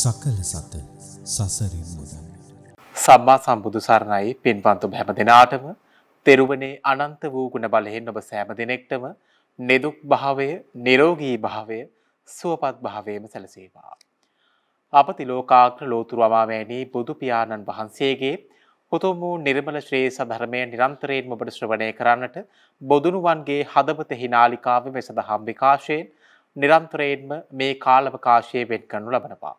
බුද්ධාභිවන්දන සකල සත සසරින් මුදන්න. සම්මා සම්බුදු සරණයි පින්වන්තු හැම දෙනාටම තෙරුවනේ අනන්ත වූ ගුණ බලයෙන් ඔබ සෑම දෙනෙක්ටම නිදුක් භාවය නිරෝගී භාවය සුවපත් භාවයම සැලසේවා. අපති ලෝකාග්‍ර ලෝතුරු අමාමෑණී බුදු පියාණන් වහන්සේගේ උතුම් වූ නිර්මල ශ්‍රේ සධර්මය නිරන්තරයෙන් ඔබට ශ්‍රවණය කරන්නට බොදුනුවන්ගේ හදවත හිනාලිකාව මෙ සඳහම් විකාශයෙන් නිරන්තරයෙන්ම මේ කාලවකාශයේ වෙන් කරනු ලබනවා.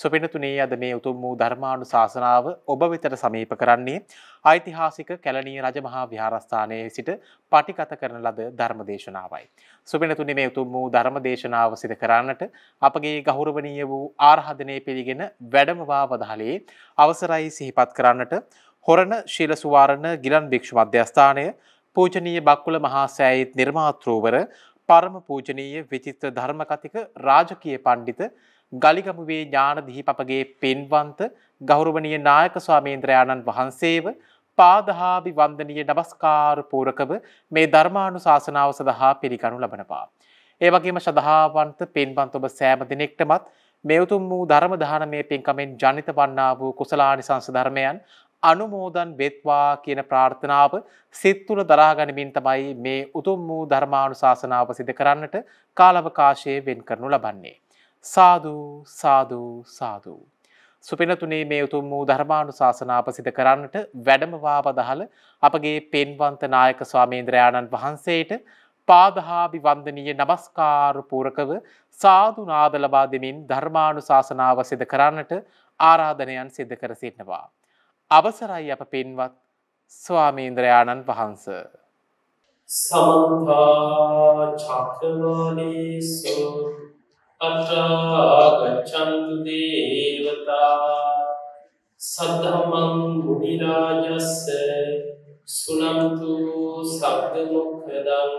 සුපිනතුනේ අද මේ උතුම් වූ ධර්මානු ශාසනාව ඔබ වෙතට සමීප කරන්නේ ඓතිහාසික කැලණිය රජමහා විහාරස්ථානයේ සිට පටිගත කරන ලද ධර්ම දේශනාවයි. සුපිනතුනේ මේ උතුම් වූ ධර්ම දේශනාව සිදු කරන්නට අපගේ ගෞරවනීය වූ ආරාධනය පිළිගෙන වැඩමවා වදාළේ අවසරයි සිහිපත් කරන්නට හොරණ ශීල සුවාරණ ගිලන් භික්ෂු මධ්‍යස්ථානය පූජනීය බක්කුල මහා සෑයිත් නිර්මාතෘවර පරම පූජනීය විචිත්‍ර ධර්මකතික රාජකීය පණ්ඩිත ගලිගමුවේ ඥානදිහි පපගේ පෙන්වන්ත ගෞරවනීය නායක ස්වාමීන්ද්‍රයාණන් වහන්සේව පාදහාභි වන්දනීය නමස්කාර පූරකව මේ ධර්මානු ශාසනාව සඳහා පිළිගනු ලබනවා. ඒ වගේම ශදහාවන්ත පෙන්වන්ත ඔබ සෑම දිනෙක්ටමත් මේ උතුම් වූ ධර්ම දානමය පින්කමෙන් ජනිත වන්නා වූ කුසලානිසංස ධර්මයන් අනුමෝදන් වෙත්වා කියන ප්‍රාර්ථනාව සිත් තුළ දරාගනිමින් තමයි මේ උතුම් වූ ධර්මානුශාසනාව සිදු කරන්නට කාලවකාශය වෙන් කරනු ලබන්නේ. සාදු සාදු සාදු. සුපිනතුනේ මේ උතුම් වූ ධර්මානුශාසනාව සිදු කරන්නට වැඩමවා වදහල අපගේ පෙන්වන්ත නායක ස්වාමීන්ද්‍රයාණන් වහන්සේට පාදහාභි වන්දනීය නමස්කාර පූරකව සාදු නාද ලබා දෙමින් ධර්මානුශාසනාව සිදු කරන්නට ආරාධනයන් සිදු කර සිටිනවා. අවසරයි අප පින්වත් ස්වාමීන්ද්‍රයාණන් වහන්ස. සමන්තා චක්කවාලේසු අත්‍රාගච්ඡන්තු දේවතා සද්ධම්මං මුනිරාජස්ස සුනන්තු සග්ග මොක්ඛදං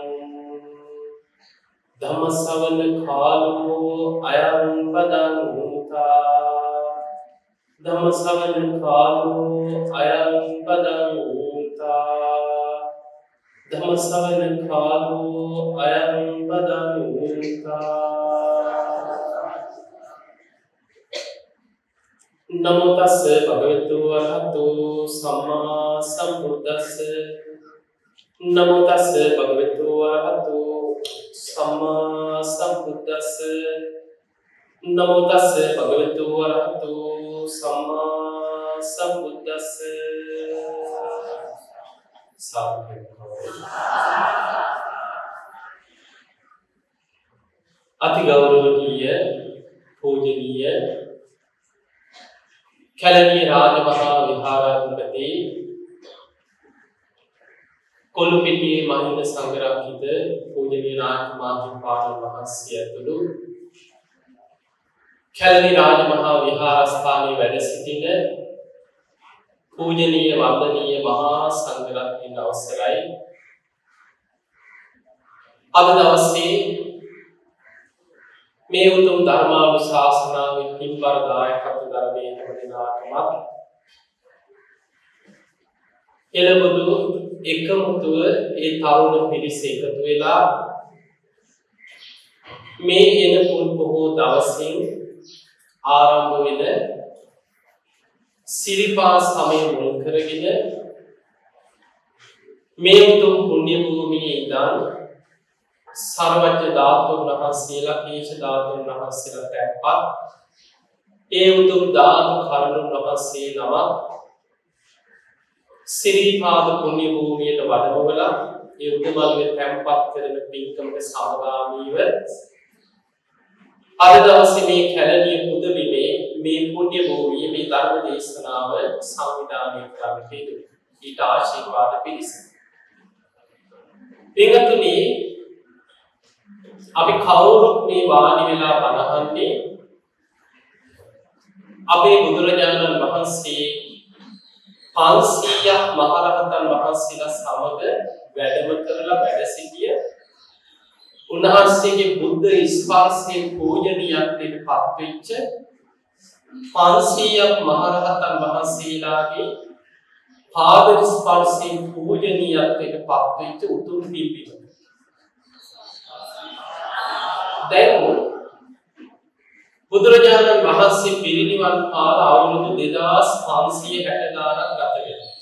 ධම්මසවන කාලෝ අයං පදං ධම්මසවන කාලෝ අයං පදංතා ධම්මසවන කාලෝ අයං පදංතා නමෝ තස්ස භගවතු වරහතු සම්මා සම්බුද්දස්ස. නමෝ තස්ස භගවතු වරහතු සම්මා සම්බුද්දස්ස. නමෝ තස්ස භගවතු වරහතු සම්මා සම්බුද්දස්ස. අති ගෞරවනීය පූජනීය කැලණිය රාජමහා විහාරාධිපති කොළුපිටියේ මහින්ද සංඝරක්ෂිත පූජනීය නායක මාහිමිපාණන් වහන්සේ ඇතුළු කැලණි රාජමහා විහාරස්ථානයේ වැඩ සිටින පූජනීය වන්දනීය මහා සංඝරත්නයන් අවසරයි. අද දවසේ මේ උතුම් ධර්මානුශාසනාවේ පින්බර දායකත්ව ධර්මයේ හැම දිනාටමත් එළබුදු එකමුතුව ඒ තරුණ පිරිස එකතු වෙලා මේ එන පුල් පොහෝ දවසින් ආරම්භ වෙන සිරිපා සමය මුල් කරගෙන මේ උතුම් පුණ්‍ය භූමියේ ඉඳන් සර්වජ්‍ය ධාතුන් වහන්සේලා කීෂ ධාතුන් වහන්සේලා තැන්පත් ඒ උතුම් ධාතු කරුණුන් වහන්සේ නමක් සිරිපාද පුණ්‍ය භූමියට වඩමවලා ඒ උදමල්ගේ තැන්පත් කරන පින්කමට සමගාමීව අද දවසේ මේ කැලණිය පුදබිමේ මේ පුණ්‍ය භූමියේ මේ ධර්ම දේශනාව සංවිධානය කරන්න හේතුව. ඊට ආශිර්වාද පිණිස. පින්තුනි අපි කවුරුත් මේ වාඩි වෙලා බණහන්නේ අපේ බුදුරජාණන් වහන්සේ 500ක් මහරහතන් වහන්සේලා සමග වැඩම කරලා වැඩ සිටිය උන්වහන්සේගේ බුද්ධ ස්පර්ශයෙන් පූජනීයත්වයට පත්වෙච්ච 500ක් මහරහතන් වහන්සේලාගේ පාද ස්පර්ශයෙන් පූජනීයත්වයට පත්වෙච්ච උතුම් පිළිපිට. දැන් බුදුරජාණන් වහන්සේ පිරිනිවන් පාල අවුරුදු 2560 ගානක් ගත වෙනවා.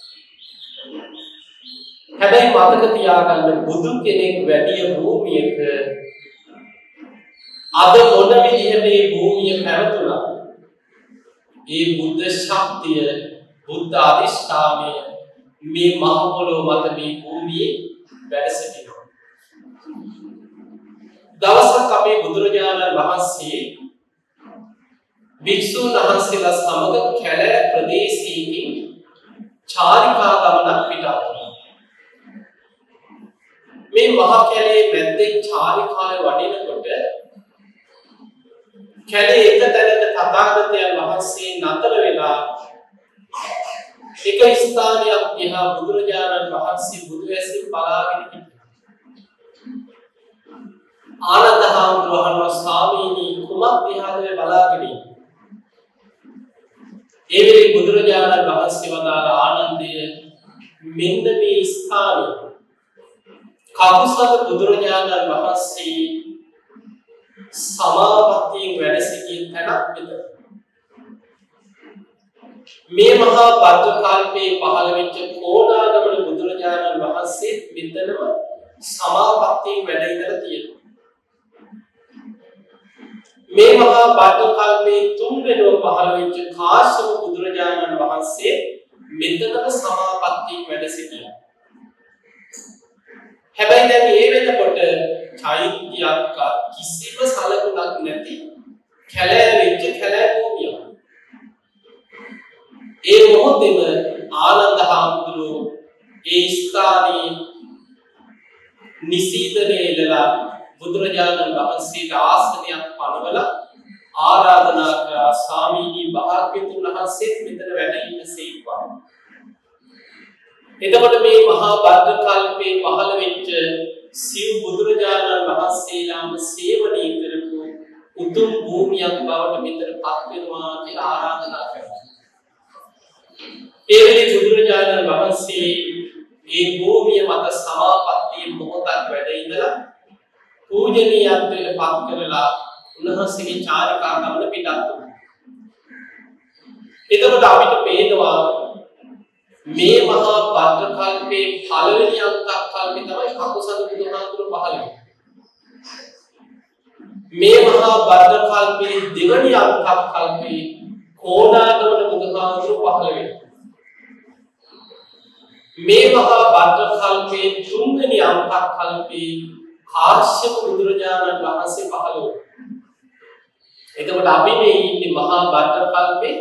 හැබැයි මතක තියාගන්න බුදු කෙනෙක් වැඩිය භූමියක අද මොන විදිහට මේ භූමිය පැවතුණා ඒ බුද්ධ ශක්තිය බුද්ධ අධිෂ්ඨානය මේ මහ පොළොව මත මේ භූමියේ වැඩ සිටිනවා දවසක් අපේ බුදුරජාණන් වහන්සේ භික්ෂූන් වහන්සේලා සමග කැලෑ ප්‍රදේශයකින් චාරිකා ගමනක් පිටත් වුණා. මේ මහ කැලේ මැද්දේ චාරිකාවේ වඩිනකොට කැලේ එක තැනක තථාගතයන් වහන්සේ නතර වෙලා එක ස්ථානයක් දිහා බුදුරජාණන් වහන්සේ බුදු ඇසින් බලාගෙන හිටියා. ආනන්ද හාමුදුරුවෝ ස්වාමීනි කුමක් දිහාද බලාගෙන ඒ වෙලේ බුදුරජාණන් වහන්සේ වදාළ ආනන්දය මෙන්න මේ ස්ථානය කපුසත බුදුරජාණන් වහන්සේ සමාපත්තියෙන් වැඩ සිටිය තැනක් විතර. මේ මහා බද්ද කල්පයේ පහළ වෙච්ච කෝණාගමන බුදුරජාණන් වහන්සේ මෙතනම සමාපත්තියෙන් වැඩ ඉඳලා තියෙනවා. මේ මහා බද්ද කල්පයේ තුන්වෙනිව පහළ වෙච්ච කාශ්‍යප බුදුරජාණන් වහන්සේ මෙතනම සමාපත්තියෙන් වැඩ සිටියා. හැබැයි දැන් ඒ වෙනකොට චෛත්‍යයක් කිසිම සලකුණක් නැති කැලෑ වෙච්ච කැලෑ භූමියක්. ඒ මොහොතේම ආනන්ද හාමුදුරුවෝ ඒ ස්ථානයේ නිසීදනේ ඉඳලා බුදුරජාණන් වහන්සේට ආසනයක් පනවලා ආරාධනා කරා ස්වාමීනි භාග්‍යතුන් වහන්සේත් මෙතන වැඩ ඉන්න සේක්වා. එතකොට මේ මහා බද්ද කල්පේ පහළ වෙච්ච සිව් බුදුරජාණන් වහන්සේලාම සේවනය කරපු උතුම් භූමියක් බවට මෙතන පත් වෙනවා කියලා ආරාධනා කරනවා. ඒ වෙලේ බුදුරජාණන් වහන්සේ ඒ භූමිය මත සමාපත්තියේ මොහොතක් වැඩ ඉඳලා පූජනීයත්වයට පත් කරලා උන්වහන්සේගේ චාරිකා ගමන පිටත් වුණා. එතකොට අපිට පේනවා මේ මහා භද්‍ර කල්පේ පළවෙනි අන්තක් කල්පේ තමයි කකුසඳ බුදුහාමුදුර පහළ වෙන්නේ. මේ මහා භද්‍ර කල්පේ දෙවනි අන්තක් කල්පේ කෝණාගමන බුදුහාමුදුර පහළ වෙන්නේ. මේ මහා භද්‍ර කල්පේ තුන්වෙනි අන්තක් කල්පේ කාශ්‍යප බුදුරජාණන් වහන්සේ පහළ වුණා. එතකොට අපි මේ ඉන්නේ මහා භද්‍ර කල්පේ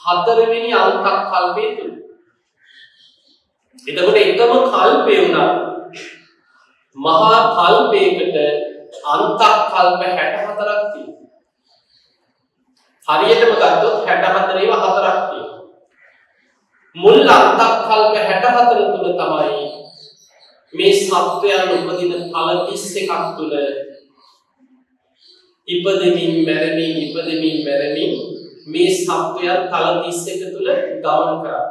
හතරවෙනි අන්තක් කල්පේ තුල. එතකොට එකම කල්පේ උනා මහා කල්පයකට අන්තක් කල්ප 64ක් තියෙනවා. හරියටම ගත්තොත් 64 ඒවා හතරක් තියෙනවා. මුල් අන්තක් කල්ප 64 තුල තමයි මේ සත්වයන් උපදින තල 31ක් තුල ඉපදෙමින් මැරෙමින් ඉපදෙමින් මැරෙමින් මේ සත්වයන් තල 31 තුල ගමන් කරා.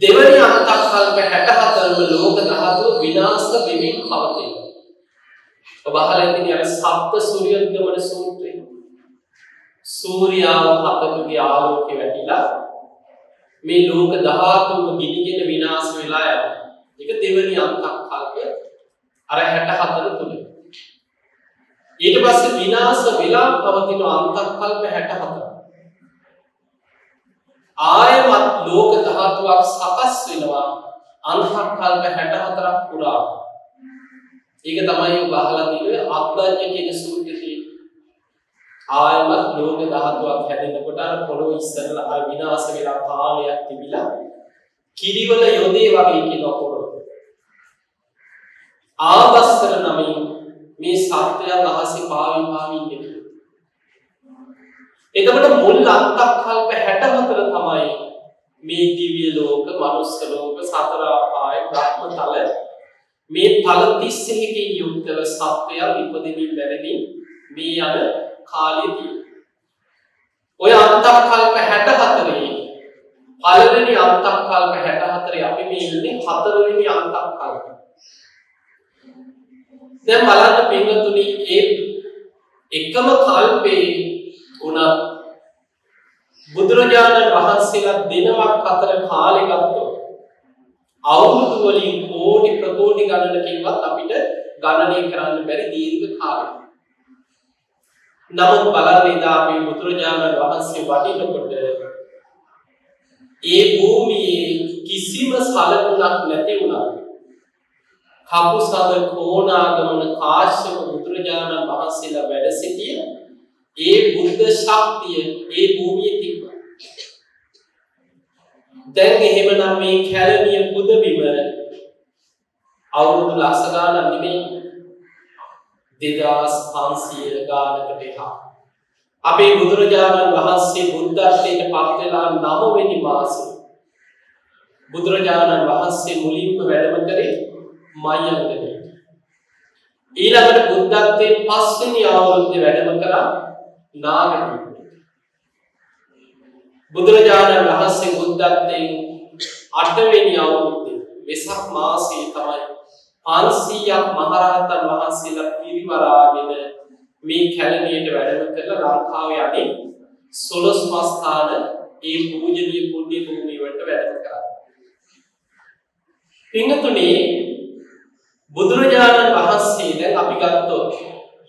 දෙවනි අන්තක්කල්ප 64ම ලෝක ධාතුව විනාශ වෙමින් පවතින. ඔබ අහලා ඉතින් අර සප්ත සූර්යෝද්ගමන සූත්‍රය. සූර්යාව හතකගේ ආලෝකය වැටිලා මේ ලෝක ධාතුව ගිනිගෙන විනාශ වෙලා යනවා. ඒක දෙවනි අන්තක්කල්ප අර 64 තුල. ඊට පස්සේ විනාශ වෙලා පවතින අන්තක්කල්ප 64. ආයමත් ලෝක ධාතුවක් සකස් වෙනවා අන්තක්කල්ප 64ක් පුරා. ඒක තමයි ඔබ අහලා තියෙන්නේ අබ්බඤ්ඤ කියන සූත්‍රයේ. ආයමත් ලෝක ධාතුවක් හැදෙනකොට අර පොළොව ඉස්සරලා අර විනාශ වෙලා කාලයක් තිබිලා කිරිවල යොදේ වගේ කියන පොළොව. ආවස්තර නමින් මේ සත්‍යයන් අහසේ පාවි පාවි ඉන්නේ. එතකොට මුල් අන්තක්කල්ප 64 තමයි මේ දිව්‍ය ලෝක, මනුස්ස ලෝක, සතර ආපාය, බ්‍රහ්ම තල මේ තල 31කින් යුක්තව සත්‍යයන් ඉපදෙමින් මැරෙමින් මේ යන කාලයේදී ඔය අන්තක්කල්ප 64 පළවෙනි අන්තක්කල්ප 64 අපි මේ ඉන්නේ හතරවෙනි අන්තක්කල්ප දැන් බලන්න පින්වතුනි ඒ එකම කල්පේ වුණත් බුදුරජාණන් වහන්සේලා දිනවක් අතර කාලෙ ගත්තොත් අවුරුදු වලින් කෝටි ප්‍රකෝටි ගණනකින්වත් අපිට ගණනය කරන්න බැරි දීර්ඝ කාලයක්. නමුත් බලන්න එදා අපේ බුදුරජාණන් වහන්සේ වඩිනකොට ඒ භූමියේ කිසිම සලකුණක් නැති වුණා. කපුසද කෝණාගමන කාශ්‍යප බුදුරජාණන් වහන්සේලා වැඩ සිටිය ඒ බුද්ධ ශක්තිය ඒ භූමියේ තිබ්බා. දැන් එහෙමනම් මේ කැලණිය පුදබිම අවුරුදු ලක්ෂ ගාණක් නෙමෙයි 2500 ගානකට එහා අපේ බුදුරජාණන් වහන්සේ බුද්ධත්වයට පත් වෙලා 9 වෙනි මාසෙ බුදුරජාණන් වහන්සේ මුලින්ම වැඩම කරේ මයංගනේ ඊළඟට බුද්ධත්වයෙන් පස්වෙනි අවුරුද්දේ වැඩම කරා නාගනීපේ බුදුරජාණන් වහන්සේ බුද්ධත්වයෙන් අටවෙනි අවුරුද්දේ වෙසක් මාසයේ තමයි 500ක් මහරහතන් වහන්සේලා පිරිවරාගෙන මේ කැලණියට වැඩම කරලා ලංකාවේ අනේ සොළොස් මස්ථාන ඒ පූජනීය පුණ්‍ය භූමිය වලට වැඩම කරා. පින්තුනේ බුදුරජාණන් වහන්සේ දැන් අපි ගත්තොත්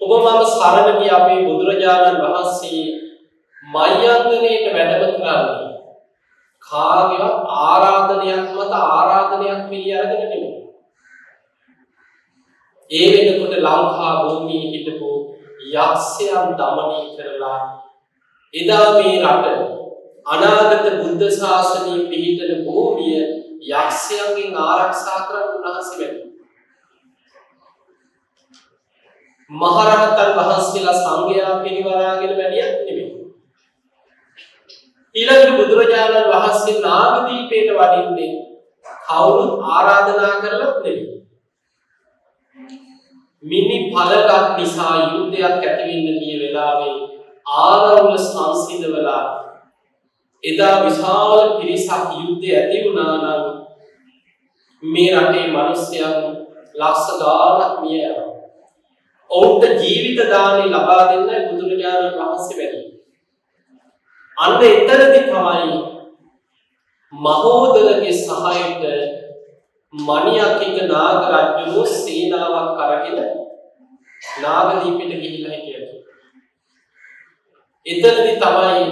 ඔබ මම සරණ ගිය අපේ බුදුරජාණන් වහන්සේ මයන්තනේට වැඩම කරන්නේ කාගේවත් ආරාධනයක් මත ආරාධනයක් පිළි අරගෙන නෙමෙයි. ඒ වෙනකොට ලංකා භූමියේ හිටපු යක්ෂයන් দমনය කරලා එදා මේ රට අනාගත බුද්ධ ශාසනය පිහිටන භූමිය යක්ෂයන්ගෙන් ආරක්ෂා කරන්න උනහස වෙනවා. මහරහතන් වහන්සේලා සංඝයා පිරිවරාගෙන වැඩියක් නෙමෙයි. ඊළඟට බුදුරජාණන් වහන්සේ නාගදීපයට වඩින්නේ කවුරුත් ආරාධනා කරලත් නෙමෙයි. මිනි පළලක් නිසා යුද්ධයක් ඇතිවෙන්න ගිය වෙලාවේ ආරවුල සංසිඳවලා එදා විශාල පිරිසක් යුද්ධය ඇති වුණා නම් මේ රටේ මිනිස්යන් ලක්ෂ ගාණක් මිය යනවා. ඔවුන්ට ජීවිත දානය ලබා දෙන්නයි බුදුරජාණන් වහන්සේ වැඩි. අන්න එතනදී තමයි මහෝදරගේ සහයට මණියක්කික නාග රජුගේ සේනාවක් අරගෙන නාගදීපෙට ගිහිල්ලා හිටියා. එතනදී තමයි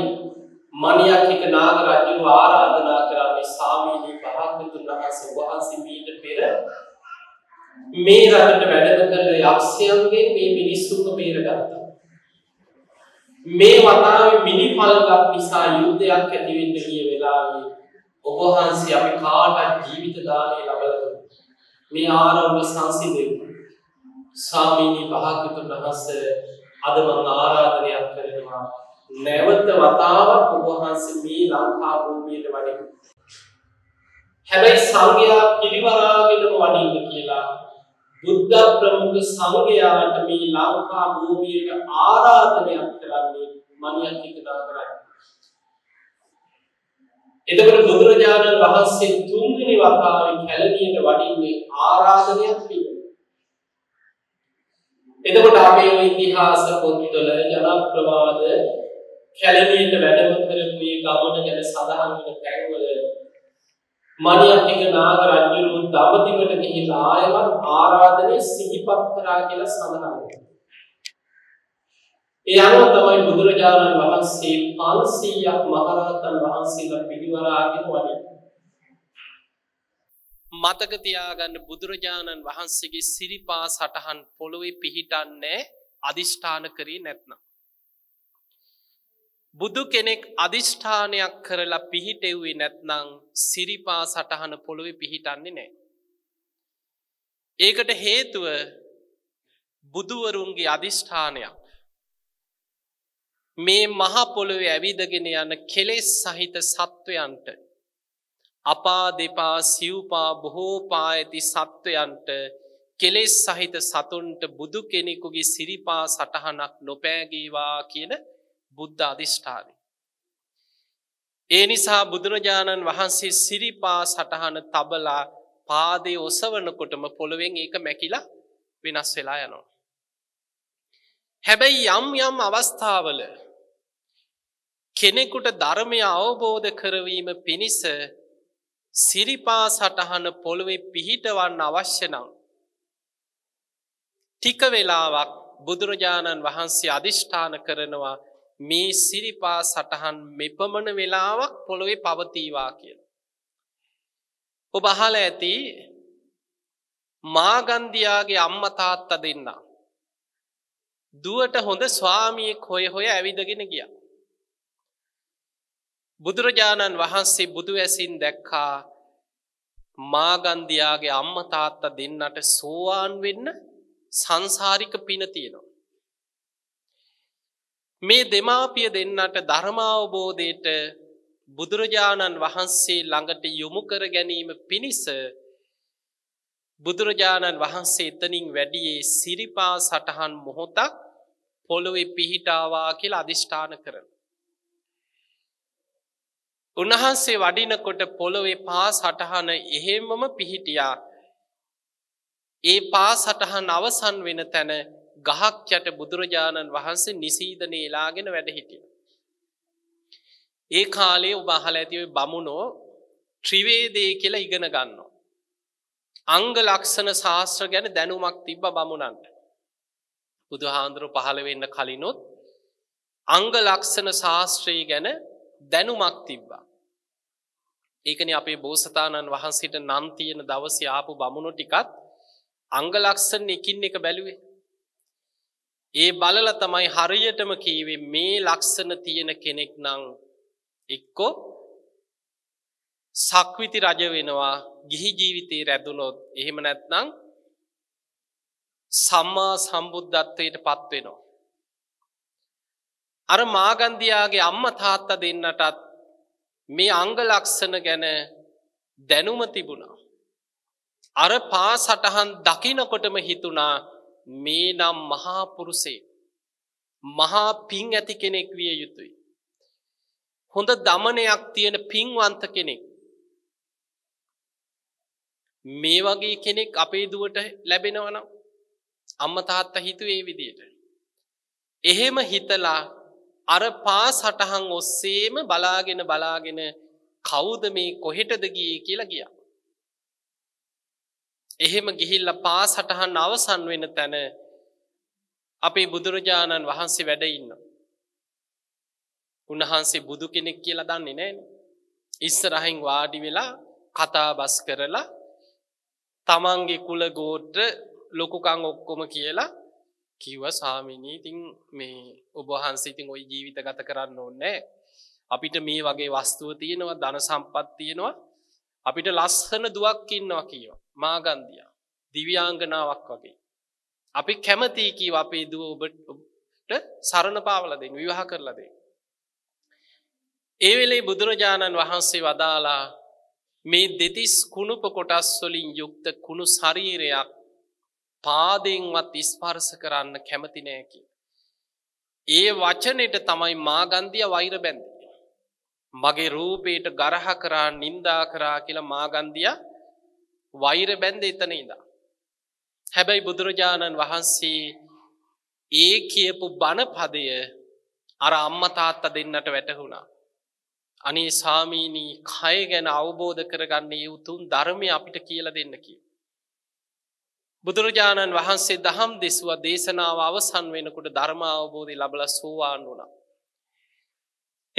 මණියක්කික නාග රජු ආරාධනා කරන්නේ සාමීනී භාග්‍යතුන් වහන්සේ වහන්සේ මීට පෙර මේ රටට වැඩම කරන යක්ෂයන්ගේ මේ මිනිස්සුන්ව බේරගත්තා. මේ වතාවේ මිනි පළලක් නිසා යුද්ධයක් ඇති වෙන්න ගිය වෙලාවේ ඔබ වහන්සේ අපි කාටත් ජීවිත දාණය ලබා දුන්නා. මේ ආරම්භ සංසිඳෙන්න. ස්වාමීනි භාග්‍යතුන් වහන්සේ අද මම ආරාධනයක් කරනවා නැවත වතාවක් ඔබ වහන්සේ මේ ලංකා භූමියට වඩින්න. හැබැයි සංඝයා පිරිවරාගෙනම වඩින්න කියලා බුද්ධ ප්‍රමුඛ සංඝයාට මේ ලංකා භූමියට ආරාධනයක් කරන්නේ මනියක් හිතදා කරන්නේ. එතකොට බුදුරජාණන් වහන්සේ තුන්වෙනි වතාවේ කැලණියට වඩින්නේ ආරාධනයක් පිළිබඳ. එතකොට අපේ ඉතිහාස පොත්වල ජනප්‍රවාද කැලණියට වැඩම කරපු මේ ගමන ගැන සඳහන් වෙන තැන්වල මණියක්ක නාග රජුරු දඹදිවට ගිහිලා ආයමත් ආරාධනය සිහිපත් කරා කියලා සඳහන් වෙනවා. ඒ අනුව තමයි බුදුරජාණන් වහන්සේ 500ක් මහරහතන් වහන්සේලා පිරිවරාගෙන වඩින්නේ. මතක තියාගන්න බුදුරජාණන් වහන්සේගේ සිරිපා සටහන් පොළොවේ පිහිටන්නේ අදිෂ්ඨාන කරේ නැත්නම්. බුදු කෙනෙක් අධිෂ්ඨානයක් කරලා පිහිටෙව්වේ නැත්නම් සිරිපා සටහන පොළොවේ පිහිටන්නේ නෑ. ඒකට හේතුව බුදුවරුන්ගේ අධිෂ්ඨානයක්. මේ මහපොළොවේ ඇවිදගෙන යන කෙලෙස් සහිත සත්වයන්ට අපා දෙපා සිව්පා බොහෝපා ඇති සත්වයන්ට කෙලෙස් සහිත සතුන්ට බුදු කෙනෙකුගේ සිරිපා සටහනක් නොපෑගේවා කියන බුද්ධ අධිෂ්ඨානය. ඒ නිසා බුදුරජාණන් වහන්සේ සිරිපා සටහන තබලා පාදය ඔසවනකොටම පොළොවෙන් ඒක මැකිලා වෙනස් වෙලා යනවා. හැබැයි යම් යම් අවස්ථාවල කෙනෙකුට ධර්මය අවබෝධ කරවීම පිණිස සිරිපා සටහන පොළොවේ පිහිටවන්න අවශ්‍ය නම්. ටික වෙලාවක් බුදුරජාණන් වහන්සේ අධිෂ්ඨාන කරනවා මේ සිරිපා සටහන් මෙපමණ වෙලාවක් පොළොවේ පවතීවා කියල. ඔබ අහල ඇති මාගන්දයාගේ අම්මතාත්ත දෙන්න. දුවට හොඳ ස්වාමියෙක් හොය හොය ඇවිදගෙන ගිය. බුදුරජාණන් වහන්සේ බුදු ඇසින් දැක්කා මාගන්දයාගේ අම්මතාත්ත දෙන්නට සෝවාන් වෙන්න සංසාරික පින තියෙනවා. මේ දෙමාපිය දෙන්නට ධර්මාවබෝධයට බුදුරජාණන් වහන්සේ ළඟට යොමු කර ගැනීම පිණිස බුදුරජාණන් වහන්සේ එතනින් වැඩියේ සිරිපා සටහන් මොහොතක් පොළොවෙ පිහිටාවා කියලා අධිෂ්ඨාන කරන. උන්වහන්සේ වඩිනකොට පොළොවේ පා සටහන එහෙමම පිහිටියා. ඒ පා සටහන් අවසන් වෙන තැන ගහක් යට බුදුරජාණන් වහන්සේ නිසීදන එලාගෙන වැඩ හිටිය. ඒ කාලේ උබහල ඇතිව බමුණෝ ත්‍රිවේදේ කියලා ඉගෙන ගන්නවා. අංග ලක්ෂණ ශාස්ත්‍ර ගැන දැනුමක් තිබ්බ බමුණන්ට. බුදු හාන්දුරු පහළ වෙන්න කලිනොත් අංග ලක්ෂණ ශාස්ත්‍රයේ ගැන දැනුමක් තිබ්බා. ඒකන අපේ බෝසතාණන් වහන්සේට නන්තියන දවස ආපු බමුණු ටිකත් අංගලක්ෂණ එකින් එක බැලුවේ. ඒ බලල තමයි හරියටම කීවේ මේ ලක්ෂණ තියෙන කෙනෙක් නං එක්කෝ සක්විති රජ වෙනවා ගිහි ජීවිතයේ රැදුනොත් එහෙම නැත්නං සම්මා සම්බුද්ධත්වයට පත්වෙනවා. අර මාගන්දයාගේ අම්ම තාත්ත දෙන්නටත් මේ අංගලක්ෂණ ගැන දැනුම තිබුණා. අර පා සටහන් දකිනකොටම හිතුනා මේ නම් මහාපුරුසේ මහා පින් ඇති කෙනෙක් විය යුතුයි. හොඳ දමනයක් තියෙන පින්වන්ත කෙනෙක්. මේ වගේ කෙනෙක් අපේ දුවට ලැබෙනවනම් අම්ම තාත්ත හිතුවේ විදියට. එහෙම හිතලා අර පා සටහන් ඔස්සේම බලාගෙන බලාගෙන කවුද මේ කොහෙටද ගියේ කියලා ගියා. එහෙම ගිහිල්ල පා සටහන් අවසන් වෙන තැන අපේ බුදුරජාණන් වහන්සේ වැඩඉන්න. උන්වහන්සේ බුදු කෙනෙක් කියලා දන්නේ නෑන. ඉස්සරහින් වාඩි වෙලා කතා බස් කරලා තමන්ගේ කුල ගෝට්ට ලොකුකං ඔක්කොම කියලා කිව්ව සාමිනී ඉතින් මේ ඔබහන්සිතින් ඔයි ජීවිත ගත කරන්න ඕන්නෑ අපිට මේ වගේ වස්තුව තියෙනවා ධන සම්පත් තියෙනවා අපිට ලස්සන දුවක් ඉන්නවා කියව මාගන්දිය දිව්‍යාංගනාවක් වගේ අපි කැමතිී කීව අපේ දුව ඔබට සරණ පාවලදෙන් විවාහ කරලදේ ඒ වෙලේ බුදුරජාණන් වහන්සේ වදාලා මේ දෙතිස් කුණුප කොටස් වලින් යුක්ත කුණු ශරීරයක් පාදෙන්වත් ඉස්පර්ස කරන්න කැමති නෑකි. ඒ වචනයට තමයි මාගන්දිය වෛර බැන්ද. මගේ රූපයට ගරහ කරා නින්දා කරා කියලා මාගන්දිය වෛර බැන්ද එතන ඉදා. හැබැයි බුදුරජාණන් වහන්සේ ඒ කියපු බණ පදය අර අම්මතාත්ත දෙන්නට වැටහුණා. අනේ සාමීනී කය ගැන අවබෝධ කරගන්නේ උතුන් ධර්මය අපිට කියල දෙන්න කිය. බුදුරජාණන් වහන්සේ දහම් දෙසුව දේශනාව අවසන් වෙනකොට ධර්මාවබෝධය ලබල සෝවාන් වුණා.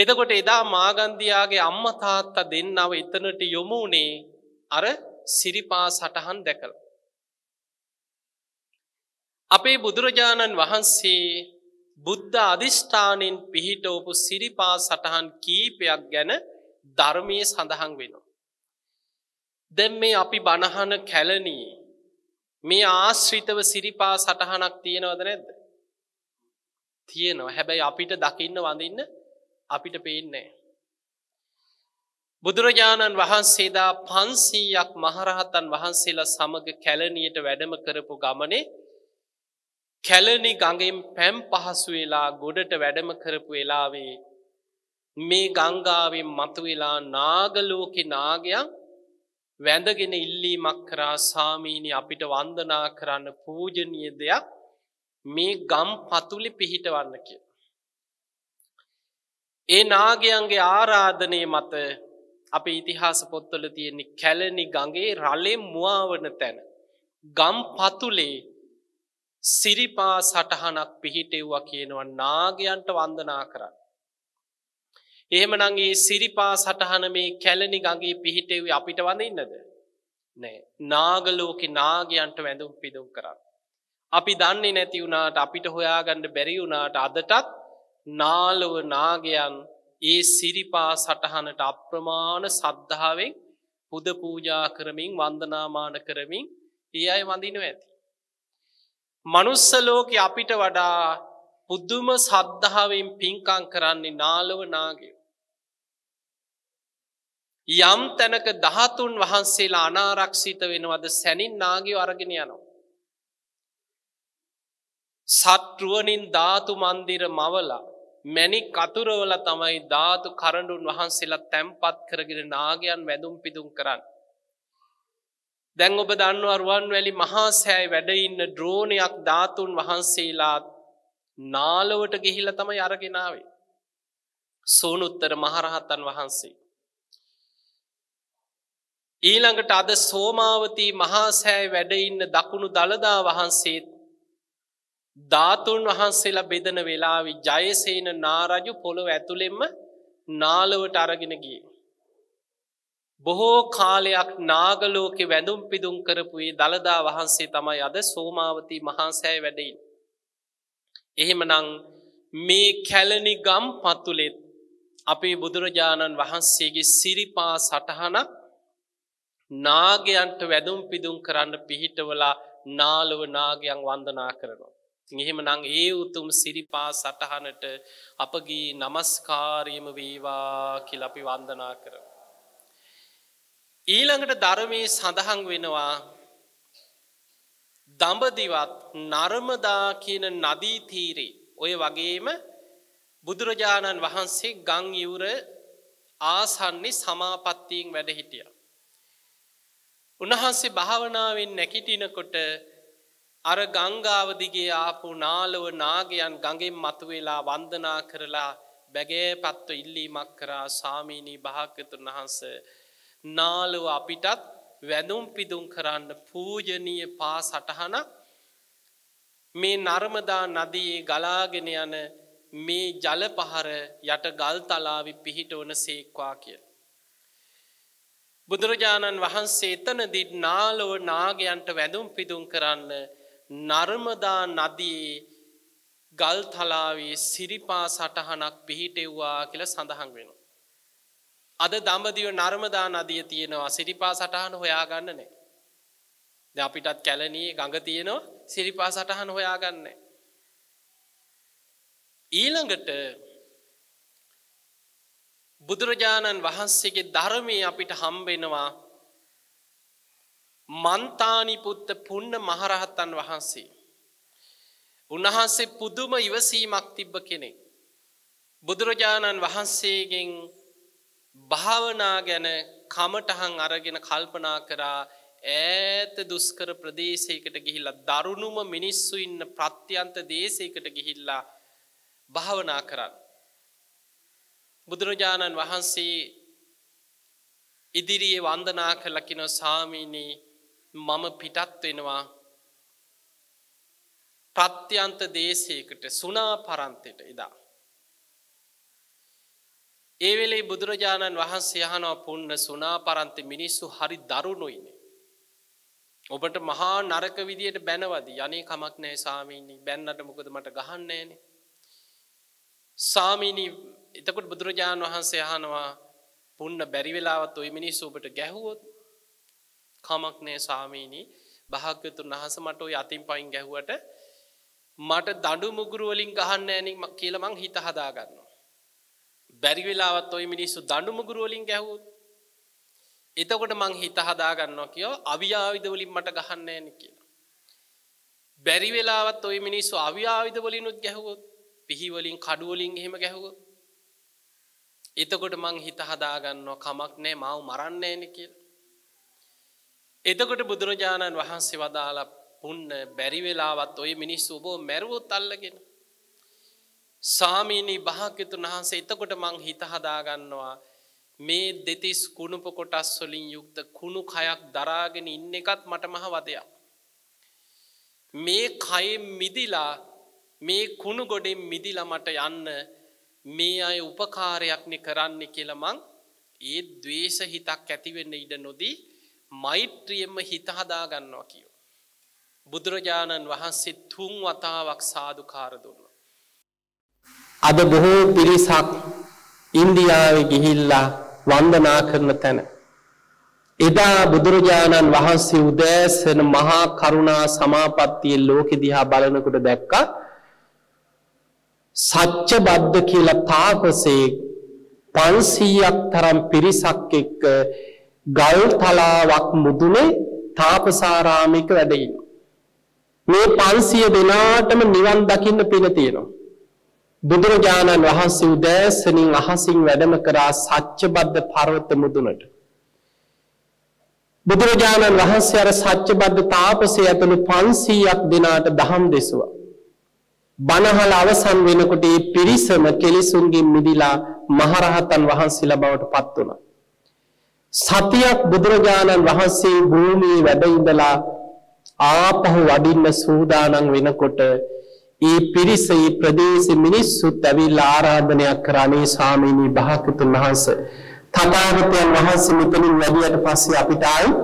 එතකොට එදා මාගන්දයාගේ අම්ම තාත්තා දෙන්නව එතනට යොමුණේ අර සිරිපා සටහන් දැකළ. අපේ බුදුරජාණන් වහන්සේ බුද්ධ අධිෂ්ඨානයෙන් පිහිටෝපු සිරිපා සටහන් කීපයක් ගැන ධර්මය සඳහන් වෙනවා. දැම් මේ අපි බණහන කැලනී මේ ආශ්‍රිතව සිරිපා සටහනක් තියෙනවද නැද්ද. තියෙනවා හැබැයි අපිට දකින්න වඳන්න අපිට පේන්නේ. බුදුරජාණන් වහන්සේදා පන්සීයක් මහරහතන් වහන්සේලා සමග කැලනියට වැඩම කරපු ගමනේ කැලනි ගඟෙන් පැම් පහසු වෙලා ගොඩට වැඩම කරපු වෙලාවේ මේ ගංගාවෙන් මතුවෙලා නාගලෝකෙ නාගයක් වැඳගෙන ඉල්ලීමක් කරා සාමීනි අපිට වන්දනා කරන්න පූජනය දෙයක් මේ ගම් පතුලි පිහිටවන්න කිය. ඒ නාගයන්ගේ ආරාධනය මත අප ඉතිහාස පොත්තල තියෙන්නේ කැලනි ගගේ රලේ මුවාවන තැන. ගම් පතුලේ සිරිපා සටහනක් පිහිටෙව්වා කියනවා නාගයන්ට වන්දනා කරන්න. එහෙමනගේ සිරිපා සටහන මේ කැලනි ගගේ පිහිටෙව අපිට වඳන්නද. නෑ නාගලෝක නාගයන්ට වැඳුම් පිදුම් කරන්න. අපි දන්නේ නැති වුණාට අපිට හොයාගණ්ඩ බැරි වුණාට අදටත් නාලව නාගයන් ඒ සිරිපා සටහනට අප්‍රමාණ සද්ධාවෙන් පුද පූජා කරමින් වන්දනාමාන කරමින් ඒ අය වඳිනව ඇති. මනුස්සලෝක අපිට වඩා පුද්දුම සද්ධාවෙන් පින්කං කරන්නේ නාලව නාගේ. යම් තැනක දහතුන් වහන්සේලා අනාරක්ෂිත වෙනවද සැනින් නාගිය අරගෙන යනවා. සටරුවනින් ධාතු මන්දිර මවලා මැනි කතුරවල තමයි ධාතු කරඩුන් වහන්සේලා තැම්පත් කරගෙන නාගයන් වැදුම් පිදුම් කරන්න. දැන් ඔබ දන්නවා රුවන් වැලි මහා සෑයි වැඩඉන්න ද්‍රෝණයක් ධාතුන් වහන්සේලාත් නාලවට ගිහිල තමයි අරගෙනාවේ. සෝනුත්තර මහරහත්තන් වහන්සේ. ඊළඟට අද සෝමාවතී මහාසෑයි වැඩඉන්න දකුණු දළදා වහන්සේත් ධාතුන් වහන්සේලා බෙදන වෙලාවි ජයසේන නාරජු පොළොව ඇතුළෙෙම නාලවට අරගෙන ගිය. බොහෝ කාලයක් නාගලෝකෙ වැඳුම් පිදුම් කරපුයේ දළදා වහන්සේ තමයි අද සෝමාවතී මහන්සෑ වැඩයින්. එහෙමනං මේ කැලනි ගම් පත්තුලෙත් අපේ බුදුරජාණන් වහන්සේගේ සිරිපා සටහනක් නාගයන්ට වැදුම් පිදුම් කරන්න පිහිටවලා නාලව නාගයන් වන්දනා කරනවා. එහෙම නං ඒ උතුම් සිරිපා සටහනට අපගේ නමස්කාරීම වේවා කියල අපි වන්දනා කර. ඊළඟට ධර්මී සඳහන් වෙනවා දඹදිවත් නර්මදා කියන නදීතීරේ ඔය වගේම බුදුරජාණන් වහන්සේ ගං යවුර ආසන්නේ සමාපත්තියෙන් වැඩ හිටිය. උන්වහන්සේ භාවනාවෙන් නැකිටිනකොට අර ගංගාවදිගේ ආපු නාලව නාගයන් ගඟෙන් මතුවෙලා වන්දනා කරලා බැගේ පත්ව ඉල්ලීමක් කරා සාමීනී භාග්‍යතුන් වහන්ස නාලව අපිටත් වැදුම් පිදුම් කරන්න පූජනීය පා සටහනක් මේ නර්මදා නදයේ ගලාගෙන යන මේ ජල පහර යට ගල් තලාවි පිහිට වන සේක්වා කියල. බුදුරජාණන් වහන්සේ එතනදිත් නාලොව නාගයන්ට වැදුම් පිදුම් කරන්න නර්මදා නදී ගල් තලාවේ සිරිපා සටහනක් පිහිටෙව්වා කියල සඳහන් වෙන. අද දම්බදිව නර්මදා නදිය තියෙනවා සිරිපා සටහන හොයාගන්න නෑ. ද අපිටත් කැලනී ගඟ තියෙනවා සිරිපා සටහන හොයාගන්න. ඊළඟට බුදුරජාණන් වහන්සේගේ ධර්මය අපිට හම්බෙනවා මන්තානිපුත්ත පුන්න මහරහත්තන් වහන්සේ. උන්වහන්සේ පුදුම ඉවසීමක් තිබ්බ කෙනෙක්. බුදුරජාණන් වහන්සේගෙන් භාවනා ගැන කමටහන් අරගෙන කල්පනා කරා ඈත දුස්කර ප්‍රදේශයකට ගිහිල්ලා දරුණුම මිනිස්සු ඉන්න ප්‍රත්‍යන්ත දේශයකට ගිහිල්ලා භාවනා කරන්න. බුදුරජාණන් වහන්සේ ඉදිරියේ වන්දනා කළකිනො සාමීනී මම පිටත් වෙනවා ප්‍රත්‍යන්ත දේශයකට සුනා පරන්තයට එදා. ඒවෙලේ බුදුරජාණන් වහන්සේ යහනව පුන්න සුනා පරන්ත මිනිස්සු හරි දරුණුයිනේ. ඔබට මහා නරක විදියට බැනවද යනේ කමක් නෑ සාමීනී බැන්නට මොකද මට ගහන්නේන. සාමීනී එතකොට බුදුරජාණන් වහන්සේ යහනවා පුන්න බැරිවෙලාවත් ඔය මිනිස්සු ඔබට ගැහුවොත් කමක් නෑ සාමීනී භාග්‍යතුන් වහස මට ඔය අතින් පයින් ගැහුවට මට දඩු මුගුරුවලින් ගහන්න ඇනි කියලමං හිත හදාගන්නවා. බැරිවෙලාවත් ඔය මිනිස්සු දඩු මුගුරුවලින් ගැහුත් එතකොට මං හිත හදාගන්නවා කියෝ අවියාවිදවලින් මට ගහන්න ඇනි කියලා. බැරිවෙලාවත් ඔය මිනිස්සු අවියාවිදවලිනුත් ගැහුවොත් පිහිවලින් කඩුවලින් එහෙම ගැහුවොත් එතකොට මං හිත හදාගන්නවා කමක් නෑ මව මරන්න ඇනි කියලා. එතකොට බුදුරජාණන් වහන්සේ වදාලා පුන්න බැරිවෙලාවත් ඔය මිනිස් ඔබෝ මැරුවොත් අල්ලගෙන. සාමීනී භාග්‍යතුන් වහන්සේ එතකොට මං හිත හදාගන්නවා මේ දෙතිස් කුණුප කොටස් වලින් යුක්ත කුණු කයක් දරාගෙන ඉන්න එකත් මට මහ වදයක්. මේ කයෙන් මිදිලා මේ කුණු ගොඩෙන් මිදිලා මට යන්න මේ අය උපකාරයක්නෙ කරන්න කියලමං ඒ දවේශ හිතක් ඇතිවෙන්න ඉඩ නොදී මෛත්‍රියෙන්ම හිතහදා ගන්නවා කියෝ. බුදුරජාණන් වහන්සේ තුන් වතාවක් සාධකාර දුන්න. අද බොහෝ පිරිසක් ඉන්දියාව ගිහිල්ලා වන්දනා කරන තැන. එදා බුදුරජාණන් වහන්සේ උදෑසන මහා කරුණා සමාපත්තිය ලෝකෙ දිහා බලනකොට දැක්ක සච්ච බද්ධ කියලා තාපසේ පන්සීයක් තරම් පිරිසක් එක්ක ගල් තලාවක් මුදුනේ තාපසාරාමික වැඩඉන්න. මේ පන්සිය දෙනාටම නිවන් දකින්න පින තියෙනවා. බුදුරජාණන් වහන්සේ උදෑසනින් අහසින් වැඩම කරා සච්ච බද්ධ පර්වත මුදුනට. බුදුරජාණන් වහන්සේ අර සච්ච බද්ධ තාපසය ඇතුළු පන්සීයක් දෙනාට දහම් දෙසවා. බණහල අවසන් වෙනකොට ඒ පිරිසම කෙලිසුන්ගේ මිදිලා මහරහතන් වහන්සේලා බවට පත් වුණා. සතියක් බුදුරජාණන් වහන්සේ භූමියේ වැඩ ඉඳලා ආපහු වඩින්න සූදානම් වෙනකොට ඒ පිරිස ඒ ප්‍රදේශ මිනිස්සුත් ඇවිල්ලා ආරාධනයක් කරන්නේ ස්වාමීනි භාග්‍යතුන් වහන්සේ තථාගතයන් වහන්සේ මෙතනින් වැඩියට පස්සේ අපිට ආයි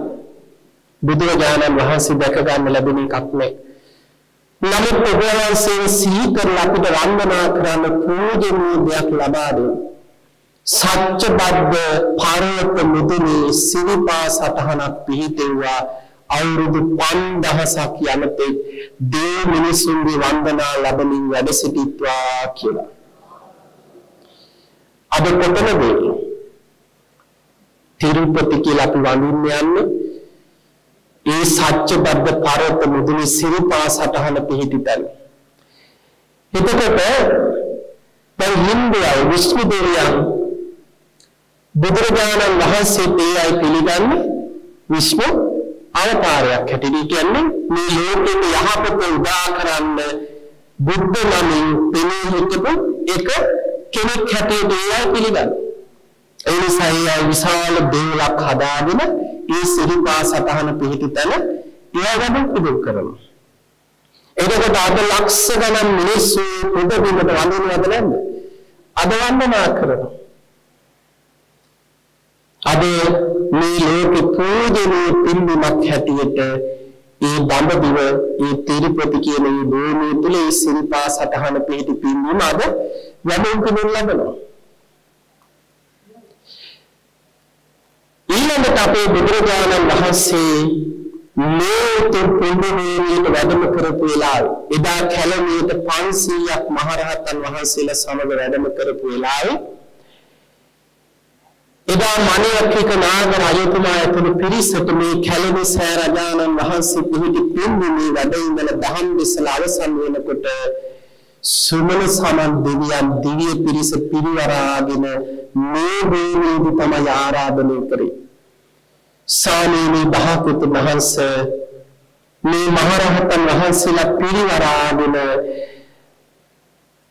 බුදුරජාණන් වහන්සේ දැක ගන්න ලැබෙන එකක් නෑ. නමුත් ඔබ වහන්සේ සිහි කරලා අපිට වන්දනා කරන්න පූජනීය දෙයක් ලබා දෙන්න. සත්‍ය බද්ධ පර්වත මුදුනේ සිරිපා සටහනක් පිහිටෙව්වා අවුරුදු 5000ක් යනතෙක් දේ මිනිසුන්ගේ වන්දනා ලැබමින් වැඩ සිටිත්වා කියලා. අද කොතනද තිරුපති කියලා අපි වඳින්න යන්නේ ඒ සත්‍ය බද්ධ පර්වත මුදුනේ සිරිපා සටහන පිහිටි තැන. එතකොට දැන් හින්දුවයි විශ්ව දෙවියන් බුදුරජාණන් වහන්සේ ඒ අය පිළිගන්නේ විශ්ව අවතාරයක් හැටියට කියන්නේ මේ ලෝකෙට යහපත උදා කරන්න බුද්ධ නමින් පෙනී හිටපු එක කෙනෙක් හැටියට ඒ අය පිළිගන්න. ඒ නිසා ඒ විශාල දේවලක් හදාගෙන ඒ සිරිපා සතහන පිහිටි තැන එයාගම කුඩු කරනවා. එතකොට අද ලක්ෂ ගණන් මිනිස්සු උඩ බිමට වඳිනවද නැද්ද? අද වන්දනා කරනවා. අද මේ ලෝකෙ පූජනීය පින්බිමක් හැටියට ඒ දඹදිව ඒ තිරුපති කියන මේ භූමිය තුල ඒ සිරිපා සතහන පිහිටි පින්බිම අද වැඩම කරන ලබනවා. ඊළඟට අපේ බුදුරජාණන් වහන්සේ මේ පුණ්‍යභූමියට වැඩම කරපු වෙලාවේ එදා කැලණියට 500ක් මහරහතන් වහන්සේලා සමග වැඩම කරපු වෙලාවේ එදා මණියක්ඛික නාග රජතුමා ඇතුළු පිරිසට මේ කැලණි සෑරජානන් වහන්සේ පිහිටි පින්බිමේ වැඩ ඉඳලා දහම් දෙසලා අවසන් වෙනකොට සුමන සමන් දෙවියන් දිව්‍ය පිරිස පිරිවරාගෙන මේ භූමියේදී තමයි ආරාධනය කරේ. සාමීනි භාගතුන් වහන්සේ මේ මහරහතන් වහන්සේලා පිරිවරාගෙන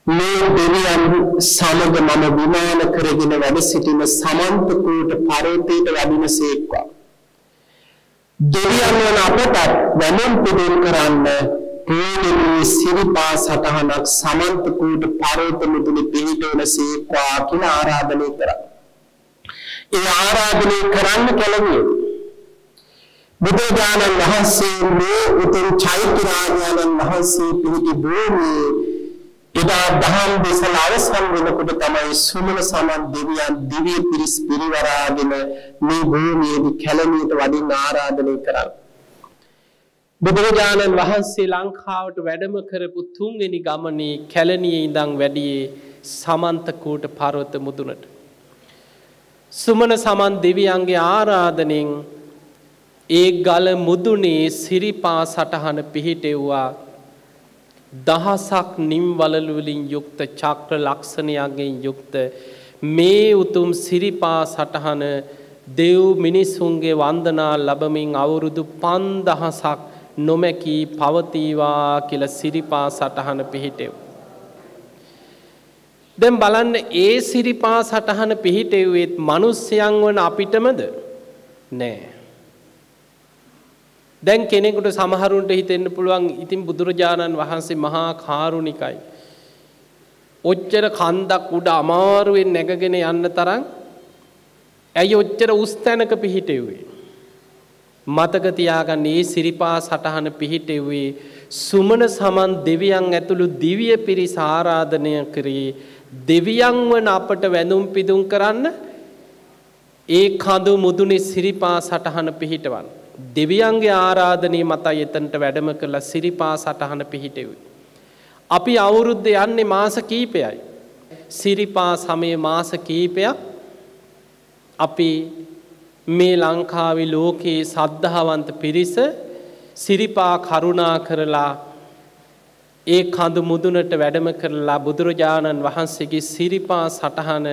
මේ දෙවියන් සමග මම විමාන කරගෙන වැඩ සිටින සමන්ත කූට පර්වතයට වඩිනසේක්වා. දෙවියන් වන අපට වැමන් පුදුල් කරන්න පූජනීය සිරිපා සටහනක් සමන්ත කූට පර්වත මුදුනේ පිහිටවන සේක්වා කියලා ආරාධනය කරා. ඒ ආරාධනය කරන්න කැලණියේ බුදුදානන් වහන්සේ මේ උතුම් චෛත්‍ය රාජානන් වහන්සේ පිහිටි භූමියේ එදා දහම් දෙසල අවසන් වෙනකොට තමයි සුමන සමන් දෙවියන් දිව්‍ය පිරිස් පිරිවරාගෙන මේ භූමියේදී කැලණියට වඩින්න ආරාධනය කරා. බුදුරජාණන් වහන්සේ ලංකාවට වැඩම කරපු තුන්වෙනි ගමනේ කැලණියේ ඉඳන් වැඩියේ සමන්තකූට පර්වත මුදුනට. සුමන සමන් දෙවියන්ගේ ආරාධනෙන් ඒ ගල මුදුනේ සිරිපා සටහන පිහිටෙව්වා දහසක් නිම්වලලුවලින් යුක්ත චක්‍ර ලක්ෂණයන්ගෙන් යුක්ත මේ උතුම් සිරිපා සටහන දෙව් මිනිස්සුන්ගේ වන්දනා ලබමින් අවුරුදු පන්දහසක් නොමැකී පවතීවා කියල සිරිපා සටහන පිහිටෙව්. දැම් බලන්න ඒ සිරිපා සටහන පිහිටෙව්වෙත් මනුස්්‍යයන් වන අපිටමද නෑ. දැන් කෙනෙකුට සමහරුන්ට හිතෙන්න්න පුළුවන් ඉතින් බුදුරජාණන් වහන්සේ මහා කාරුණිකයි. ඔච්චර කන්දක් උඩ අමාරුවෙන් නැගගෙන යන්න තරම් ඇයි ඔච්චර උස්තැනක පිහිටෙව්වේ. මතකතියාගන්න ඒ සිරිපා සටහන පිහිටෙව්වේ සුමන සමන් දෙවියන් ඇතුළු දිවිය පිරි සාරාධනය කරේ දෙවියන් වන අපට වැඳුම් පිදුම් කරන්න ඒ කඳු මුදුනේ සිරිපා සටහන පිහිටවන්. දෙවියන්ගේ ආරාධනය මතයි එතන්ට වැඩම කරලා සිරිපා සටහන පිහිටෙවයි. අපි අවුරුද්ධ යන්නේ මාස කීපයයි. සිරිපා සමය මාස කීපයක් අපි මේ ලංකාවි ලෝකයේ සද්ධාවන්ත පිරිස සිරිපා කරුණා කරලා ඒ කඳු මුදුනට වැඩම කරලා බුදුරජාණන් වහන්සේගේ සිරිපා සටහන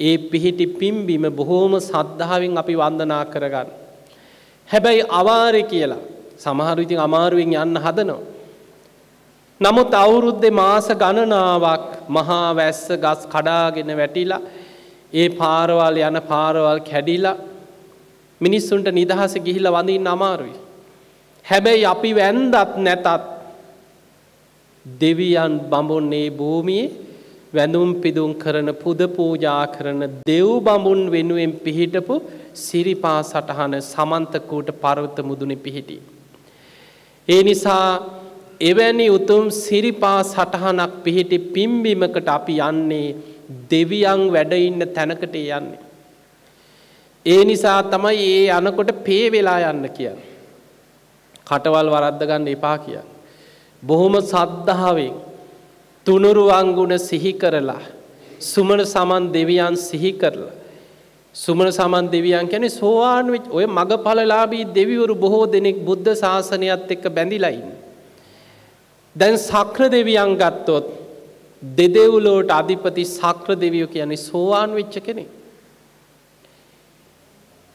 ඒ පිහිටි පිම්බිම බොහෝම සද්ධාවෙන් අපි වන්දනා කරගන්න. හැබැයි අවාරය කියලා සමහරු ඉතින් අමාරුවෙන් යන්න හදනවා. නමුත් අවුරුද්දේ මාස ගණනාවක් මහා වැස්ස ගස් කඩාගෙන වැටිලා ඒ පාරවල් යන පාරවල් කැඩිලා මිනිස්සුන්ට නිදහස ගිහිල වඳින් අමාරුයි. හැබැයි අපි වැන්දත් නැතත් දෙවියන් බඹුන්නේ භූමියේ වැඳුම් පිදුම් කරන පුද පූජා කරන දෙව් බඹුන් වෙනුවෙන් පිහිටපු සිරිපා සටහන සමන්තකූට පරවත මුදුන පිහිටි. ඒ නිසා එවැනි උතුම් සිරිපා සටහනක් පිහිටි පිම්බිමකට අපි යන්නේ දෙවියන් වැඩඉන්න තැනකට යන්නේ. ඒ නිසා තමයි ඒ යනකොට පේ වෙලා යන්න කියන්න. කටවල් වරද්දගන්න එපා කියන්න. බොහොම සද්ධාවෙන් තුනුරුවංගුණ සිහි කරලා සුමන සමන් දෙවියන් සිහි කරලා. සුමන සමන් දෙවියන් කැනෙ සෝවාන් වෙච් ඔය මඟ පලලාබී දෙවිවරු බොහෝ දෙනෙක් බුද්ධ ශාසනයත් එක්ක බැඳිලයින්. දැන් සක්‍ර දෙවියන් ගත්තොත් දෙදෙව්ලෝට අධිපති සක්‍ර දෙවියෝ කියන්නේ සෝවාන් වෙච්ච කෙනෙක්.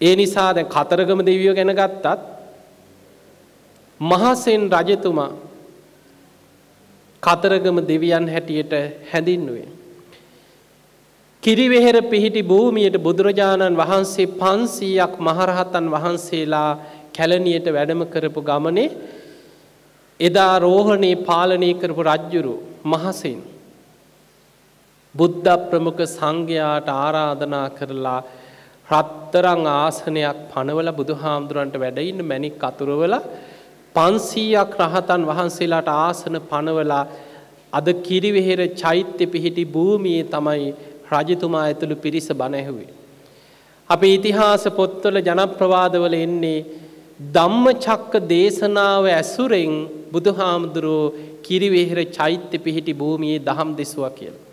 ඒ නිසා දැන් කතරගම දෙවියෝ ගැන ගත්තත් මහසෙන් රජතුමා කතරගම දෙවියන් හැටියට හැඳින්නුවේ. කිරිවෙහෙර පිහිටි භූමියයට බුදුරජාණන් වහන්සේ පන්සීයක් මහරහතන් වහන්සේලා කැලනියට වැඩම කරපු ගමනේ එදා රෝහණයේ පාලනය කරපු රජ්ජුරු මහසෙන්. බුද්ධ ප්‍රමුඛ සංඝයාට ආරාධනා කරලා රත්තරං ආසනයක් පනවල බුදු හාමුදුරන්ට වැඩඉන්න මැනික් අතුරවල පන්සීයක් රහතන් වහන්සේලාට ආසන පනවලා අද කිරිවෙහෙර චෛත්‍ය පිහිටි භූමියේ තමයි රජතුමා ඇතුළු පිරිස බණැහුවේ. අපි ඉතිහාස පොත්වල ජනප්‍රවාදවල එන්නේ ධම්ම චක්ක දේශනාව ඇසුරෙන් බුදුහාමුදුරුවෝ කිරිවෙහෙර චෛත්‍ය පිහිටි භූමියේ දහම් දෙසුව කියලා.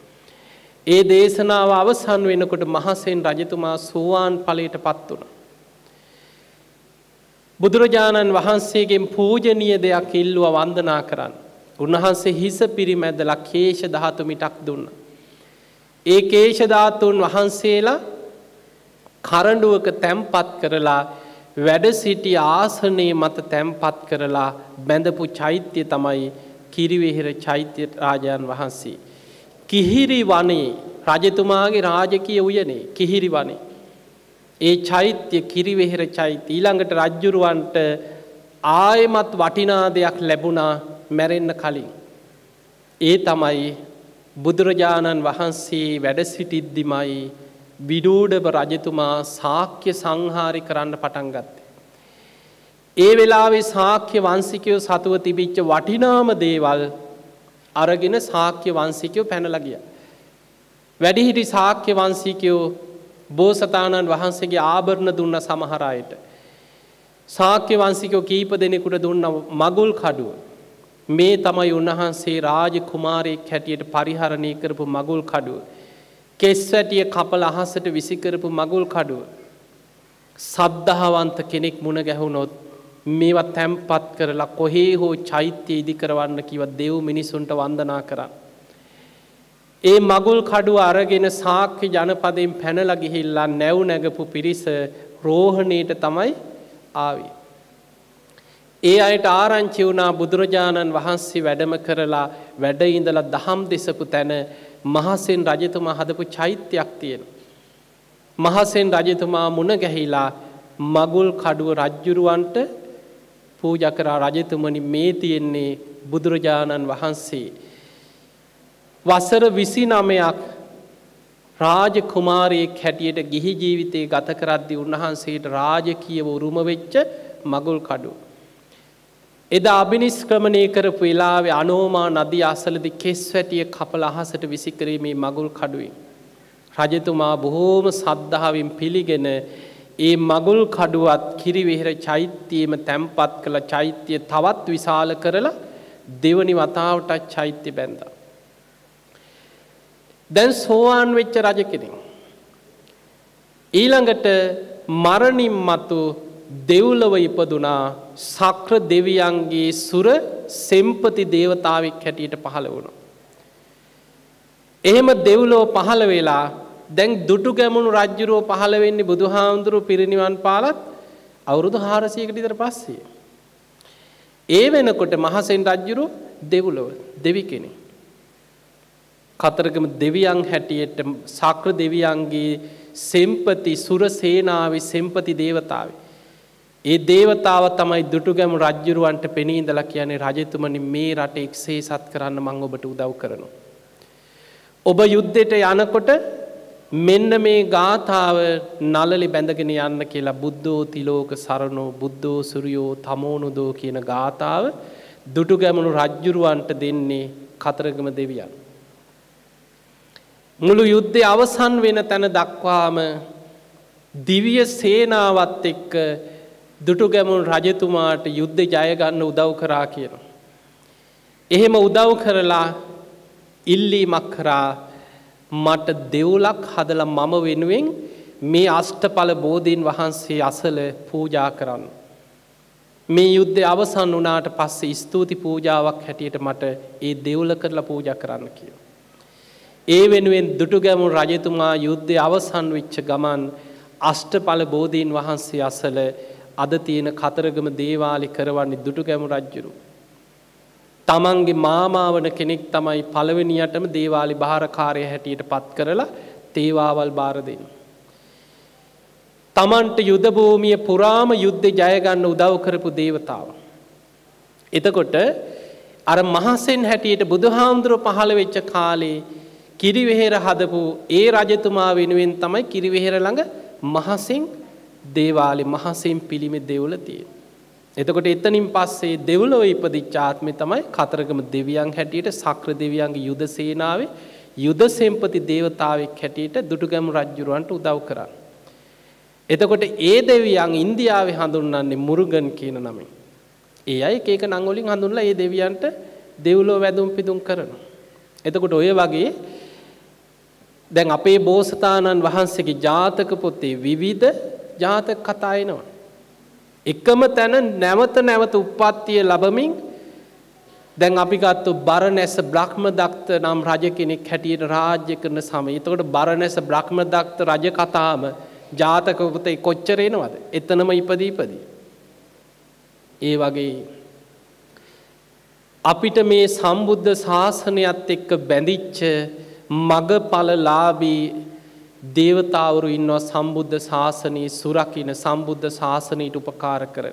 ඒ දේශනාව අවසන් වෙනකොට මහසෙන් රජතුමා සෝවාන් ඵලයට පත් වුණා. බුදුරජාණන් වහන්සේගෙන් පූජනීය දෙයක් ඉල්ලුව වන්දනා කරන්න. උන්වහන්සේ හිස පිරිමැදලා කේශ ධාතු මිටක් දුන්න. ඒ කේශ ධාතුන් වහන්සේලා කරඬුවක තැම්පත් කරලා වැඩ සිටි ආසනයේ මත තැම්පත් කරලා බැඳපු චෛත්‍ය තමයි කිරිවෙහෙර චෛත්‍ය රාජාන් වහන්සේ. කිහිරි වනේ රජතුමාගේ රාජකය උයනේ කිහිරි වනේ. ඒ චෛත්‍ය කිරිවෙහෙර චෛත්‍ය ඊළඟට රජ්ජුරුවන්ට ආයමත් වටිනා දෙයක් ලැබුණා මැරෙන්න කලින්. ඒ තමයි බුදුරජාණන් වහන්සේ වැඩ සිටිද්දිමයි විඩූඩභ රජතුමා සාක්‍ය සංහාරි කරන්න පටන් ගත්තේ. ඒ වෙලාවේ සාක්‍ය වන්සිකයෝ සතුව තිබිච්ච වටිනාම දේවල් අරගෙන සාක්‍ය වන්සිකයෝ පැනලගිය. වැඩිහිටි සාක්‍ය වන්සිකයෝ බෝසතාණන් වහන්සේගේ ආභරණ දුන්න සමහරයට. සාක්‍ය වන්සිකෝ කීප දෙනෙකුට දුන්න මගුල් කඩුව. මේ තමයි උන්වහන්සේ රාජ කුමාරයෙක් හැටියට පරිහරණය කරපු මගුල් කඩුව. කෙස් වැටිය කපල අහසට විසිකරපු මගුල් කඩුව. සද්ධාවන්ත කෙනෙක් මුණ ගැහුණොත් මේවත් තැම්පත් කරලා කොහේ හෝ චෛත්‍ය ඉදි කරවන්න කිව දෙව් මිනිසුන්ට වන්දනා කරන්න. ඒ මගුල් කඩුව අරගෙන සාක්‍ය ජනපදයෙන් පැනල ගිහිල්ලා නැව් නැගපු පිරිස රෝහණයට තමයි ආවි. ඒ අයට ආරංචි වුණා බුදුරජාණන් වහන්සේ වැඩම කරලා වැඩඉඳලා දහම් දෙසපු තැන මහසෙන් රජතුමා හදපු චෛත්‍යයක් තියෙන. මහසෙන් රජතුමා මුණ ගැහිලා මගුල් කඩුව රජ්ජුරුවන්ට පූජ කරා රජතුමනි මේ තියෙන්නේ බුදුරජාණන් වහන්සේ. වසර විසි නමයක් රාජ කුමාරයෙක් හැටියට ගිහි ජීවිතය ගත කරද්දි උන්වහන්සේට රාජකීයව උරුම වෙච්ච මගුල් කඩු. එදා අභිනිස්ක්‍රමණය කරපු වෙලාවේ අනෝමා නදී අසලදි කෙස් වැටිය කපල අහසට විසිකරීමේ මගුල් කඩුවෙන්. රජතුමා බොහෝම සද්ධාවෙන් පිළිගෙන ඒ මගුල් කඩුවත් කිරිවෙහෙර චෛත්‍යයේම තැම්පත් කළ චෛත්‍යය තවත් විශාල කරලා දෙවනි වතාවටත් චෛත්‍ය බැන්ද. දැන් සෝවාන් වෙච්ච රජ කෙනෙක්. ඊළඟට මරණින් මතු දෙව්ලව ඉපදුනා සක්‍ර දෙවියන්ගේ සුර සෙම්පති දේවතාවෙක් හැටියට පහළ වුණ. එහෙම දෙව්ලෝ පහළ වෙලා දැන් දුටු ගැමුණු රජ්ජුරුව පහළ වෙන්නේ බුදු හාමුදුරු පිරිනිවන් පාලත් අවුරුදු හාරසයකට ඉදර පස්සේ. ඒ වෙනකොට මහසෙන් රජ්ජුරු දෙව්ලොව දෙවි කෙනෙ. කතරගම දෙවියන් හැටියට සක්‍ර දෙවියන්ගේ සෙම්පති සුර සේනාව සෙම්පති දේවතාවේ. ඒ දේවතාව තමයි දුටුගැම රජ්ජුරුවන්ට පෙනීදලා කියන්නේ රජතුමනි මේ රට එක්සේ සත් කරන්න මං ඔබට උදව් කරනු. ඔබ යුද්ධයට යනකොට මෙන්න මේ ගාථාව නලලි බැඳගෙන යන්න කියලා බුද්ධෝ තිලෝක සරණෝ බුද්ධෝ සුරියෝ තමෝනුදෝ කියන ගාථාව දුටු ගැමුණු රජ්ජුරුවන්ට දෙන්නේ කතරගම දෙවියන්. මුළු යුද්ධය අවසන් වෙන තැන දක්වාම දිවිය සේනාවත් එක්ක දුටු ගැමුණු රජතුමාට යුද්ධ ජයගන්න උදව් කරා කියන. එහෙම උදව් කරලා ඉල්ලීමක් කරා මට දෙවුලක් හදල මම වෙනුවෙන් මේ අෂ්ටඵල බෝධීන් වහන්සේ අසල පූජා කරන්න. මේ යුද්ධ අවසන් වනාට පස්සේ ස්තුති පූජාවක් හැටියට මට ඒ දෙවුල කරලා පූජ කරන්න කිය. ඒ වෙනුවෙන් දුටු ගැමුණු රජතුමා යුද්ධය අවසන් විච්ච ගමන් අෂ්ටඵල බෝධීන් වහන්සේ අසල අද තියෙන කතරගම දේවාලි කරවන්නේ දුටු ගැමු රජ්ජුරු. තමන්ගේ මාමාවන කෙනෙක් තමයි පළවෙනියටම දේවාලි භාරකාරය හැටියට පත් කරලා තේවාවල් බාරදෙන්. තමන්ට යුදභූමිය පුරාම යුද්ධ ජයගන්න උදව් කරපු දේවතාව. එතකොට අර මහසෙන් හැටියට බුදුහාමුදුරුව පහළ වෙච්ච කාලේ කිරිවෙහෙර හදපු ඒ රජතුමා වෙනුවෙන් තමයි කිරිවෙහෙර ළඟ මහසිං දේවාලි මහසෙන් පිළිමි දෙවුල තිය. එතකොට එතනින් පස්සේ දෙව්ලොව ඉපදිච්චාත්මය තමයි කතරගම දෙවියන් හැටියට සක්‍ර දෙවියන්ගේ යුද සේනාවේ යුද සෙම්පති දේවතාවෙක් හැටියට දුටුගැම රජ්ජුරුවන්ට උදව් කරන්න. එතකොට ඒ දෙවියන් ඉන්දියාවේ හඳුන්න්නේ මුරුගන් කියන නමින්. ඒ අයි ඒක නංගොලින් හඳුන්ලා ඒ දෙවියන්ට දෙව්ලෝ වැදුම් පිදුම් කරන. එතකොට ඔය වගේ දැන් අපේ බෝසතාණන් වහන්සේගේ ජාතක පොත්තේ විවිධ ජාතක කතා එනවා. එකම තැන නැවත නැවත උප්පත්තිය ලබමින් දැන් අපි ගත්තු බරණැස බ්‍රහ්ම දක්ත නම් රජ කෙනෙක් හැටියට රාජ්‍ය කරන සමය. එතකොට බරණැස බ්‍රහ්ම දක්ත රජ කතාම ජාතක පොතේ කොච්චර එනවද? එතනම ඉපදී ඉපදී. ඒ වගේ අපිට මේ සම්බුද්ධ ශාසනයත් එක්ක බැඳිච්ච මගඵලලාභී දේවතාවරු ඉන්නවා සම්බුද්ධ ශාසනයේ සුරකින සම්බුද්ධ ශාසනයට උපකාර කර.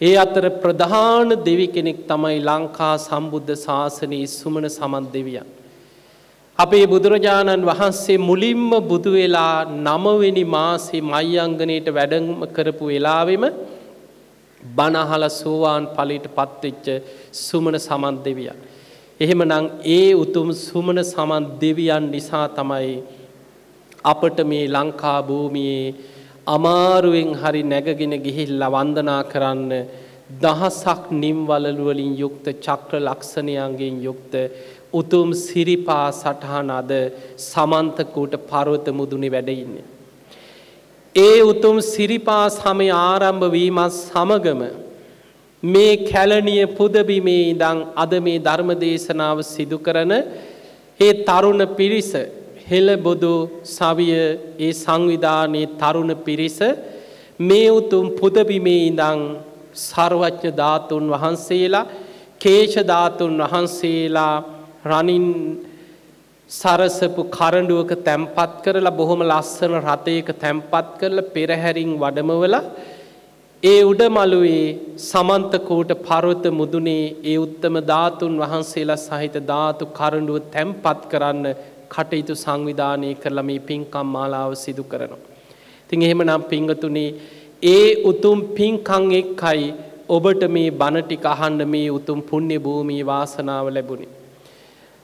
ඒ අතර ප්‍රධාන දෙවි කෙනෙක් තමයි ලංකා සම්බුද්ධ ශාසනයේ සුමන සමන් දෙවියන්. අපේ බුදුරජාණන් වහන්සේ මුලින්ම බුදු වෙලා නමවෙනි මාසේ මයිංගනයට වැඩම කරපු වෙලාවෙම බණහල සෝවාන් පලිට පත්වෙච්ච සුමන සමන් දෙවියන්. එහෙම නං ඒ උතුම් සුමන සමන් දෙවියන් නිසා තමයි අපට මේ ලංකා භූමියේ අමාරුවෙන් හරි නැගගෙන ගිහිල්ලා වන්දනා කරන්න දහසක් නිම්වලලුවලින් යුක්ත චක්‍ර ලක්ෂණයන්ගෙන් යුක්ත උතුම් සිරිපා සටහන අද සමන්තකූට පරවත මුදුනි වැඩඉන්නේ. ඒ උතුම් සිරිපා සමය ආරම්භ වීමත් සමගම මේ කැලනිය පුදබිමේ ඉදං අද මේ ධර්ම දේශනාව සිදු කරන ඒ තරුණ පිරිස හෙළබොදු සවිය ඒ සංවිධානයේ තරුණ පිරිස මේ උතුම් පුදබිමේ ඉඳං සර්වඥ ධාතුන් වහන්සේලා කේෂ ධාතුන් වහන්සේලා රනින් සරසපු කරඬුවක තැම්පත් කරලා බොහොම ලස්සන රථයක තැම්පත් කරලා පෙරහැරින් වඩමවලා ඒ උඩමළුවේ සමන්තකෝට පර්වත මුදුනේ ඒ උත්තම ධාතුන් වහන්සේලා සහිත ධාතු කරඬුව තැම්පත් කරන්න කටයුතු සංවිධානය කරලා මේ පින්කම් මාලාව සිදු කරනවා. ඉතින් එහෙමනම් පිංගතුනේ ඒ උතුම් පින්කම් එක්කයි ඔබට මේ බණ ටික අහන්න මේ උතුම් පුණ්‍ය භූමියේ වාසනාව ලැබුණේ.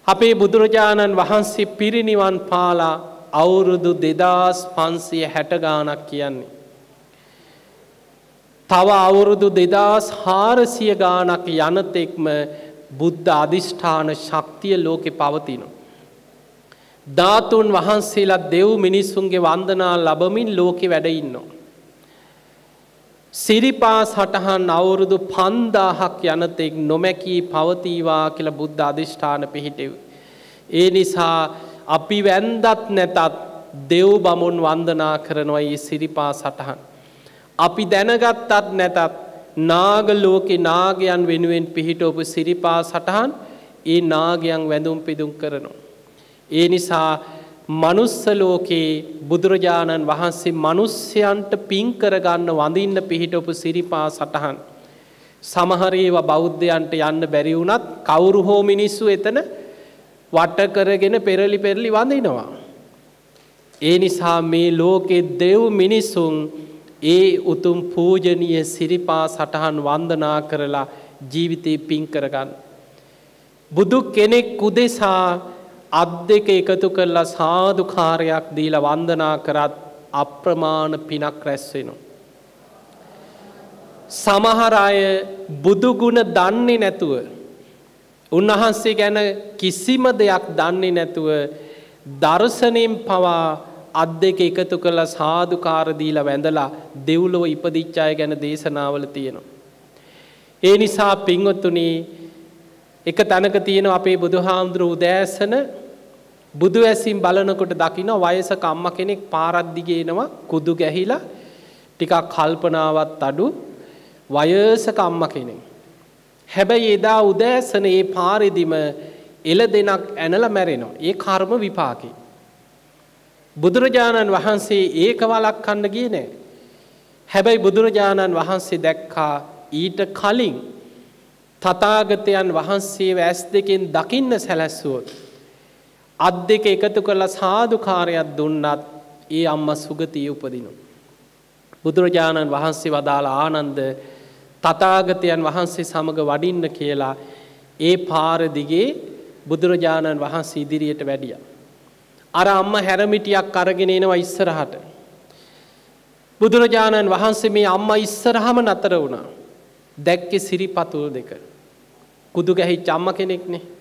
අපේ බුදුරජාණන් වහන්සේ පිරිනිවන් පාලා අවුරුදු 2560 ගාණක් කියන්නේ. තව අවුරුදු 2400 ගාණක් යනතෙක්ම බුද්ධ අධිෂ්ඨාන ශක්තිය ලෝකේ පවතිනවා. ධාතුන් වහන්සේලා දෙව් මිනිස්සුන්ගේ වන්දනා ලබමින් ලෝකෙ වැඩ ඉන්නවා. සිරිපා සටහන් අවුරුදු පන්දාහක් යනතෙක් නොමැකී පවතීවා කියල බුද්ධ අධිෂ්ඨාන පිහිටෙව්. ඒ නිසා අපි වැන්දත් නැතත් දෙව් බමුන් වන්දනා කරනවා ඒ සිරිපා සටහන්. අපි දැනගත්තත් නැතත් නාගලෝකෙ නාගයන් වෙනුවෙන් පිහිටෝපු සිරිපා සටහන් ඒ නාගයන් වැඳුම් පිදුම් කරනවා. ඒ නිසා මනුස්සලෝකයේ බුදුරජාණන් වහන්සේ මනුස්්‍යයන්ට පින් කරගන්න වඳින්න පිහිටොපු සිරිපා සටහන්. සමහරේව බෞද්ධයන්ට යන්න බැරි වුණත් කවුරු හෝ මිනිස්සු එතන වට කරගෙන පෙරලි පෙරලි වඳිනවා. ඒ නිසා මේ ලෝකෙ දෙව් මිනිස්සුන් ඒ උතුම් පූජනීය සිරිපා සටහන් වන්දනා කරලා ජීවිතය පින් කරගන්න. බුදු කෙනෙක් කුදෙසා අත් දෙක එකතු කරලා සාධකාරයක් දීල වන්දනා කරත් අප්‍රමාණ පිනක් රැස්වෙනු. සමහර අය බුදුගුණ දන්නේ නැතුව උන්වහන්සේ ගැන කිසිම දෙයක් දන්නේ නැතුව දර්ශනයෙන් පවා අත් දෙක එකතු කළ සාධකාරදීල වැඳලා දෙව්ලොව ඉපදිච්චාය ගැන දේශනාවල තියෙනවා. ඒ නිසා පින්වත්තුනී එක තැනක තියෙන අපේ බුදුහාමුදුරු උදෑසන බුදු ඇසින් බලනකොට දකින වයසක අම්ම කෙනෙක් පාරද්දිගේනවා කුදු ගැහිලා ටිකක් කල්පනාවත් අඩු වයසක අම්ම කෙනෙක්. හැබැයි එදා උදෑසන ඒ පාරෙදිම එල දෙනක් ඇනල මැරෙනවා. ඒ කර්ම විපාකි. බුදුරජාණන් වහන්සේ ඒක වලක් කන්න ගිය නෑ. හැබැයි බුදුරජාණන් වහන්සේ දැක්කා ඊට කලින් තතාගතයන් වහන්සේ ඇස් දෙකෙන් දකින්න සැලැස්සුවොත්. අත් දෙක එකතු කළ සාධකාරයක් දුන්නත් ඒ අම්ම සුගතිය උපදිනු. බුදුරජාණන් වහන්සේ වදාළ ආනන්ද තතාගතයන් වහන්සේ සමඟ වඩින්න කියලා ඒ පාරදිගේ බුදුරජාණන් වහන්සේ ඉදිරියට වැඩිය. අර අම්ම හැරමිටියක් අරගෙන එනවා ඉස්සරහට. බුදුරජාණන් වහන්සේ මේ අම්ම ඉස්සරහම නතර වුණා. දැක්කෙ සිරිපතුල් දෙක. කුදු ගැහිච්ච අම්ම කෙනෙක්නේ.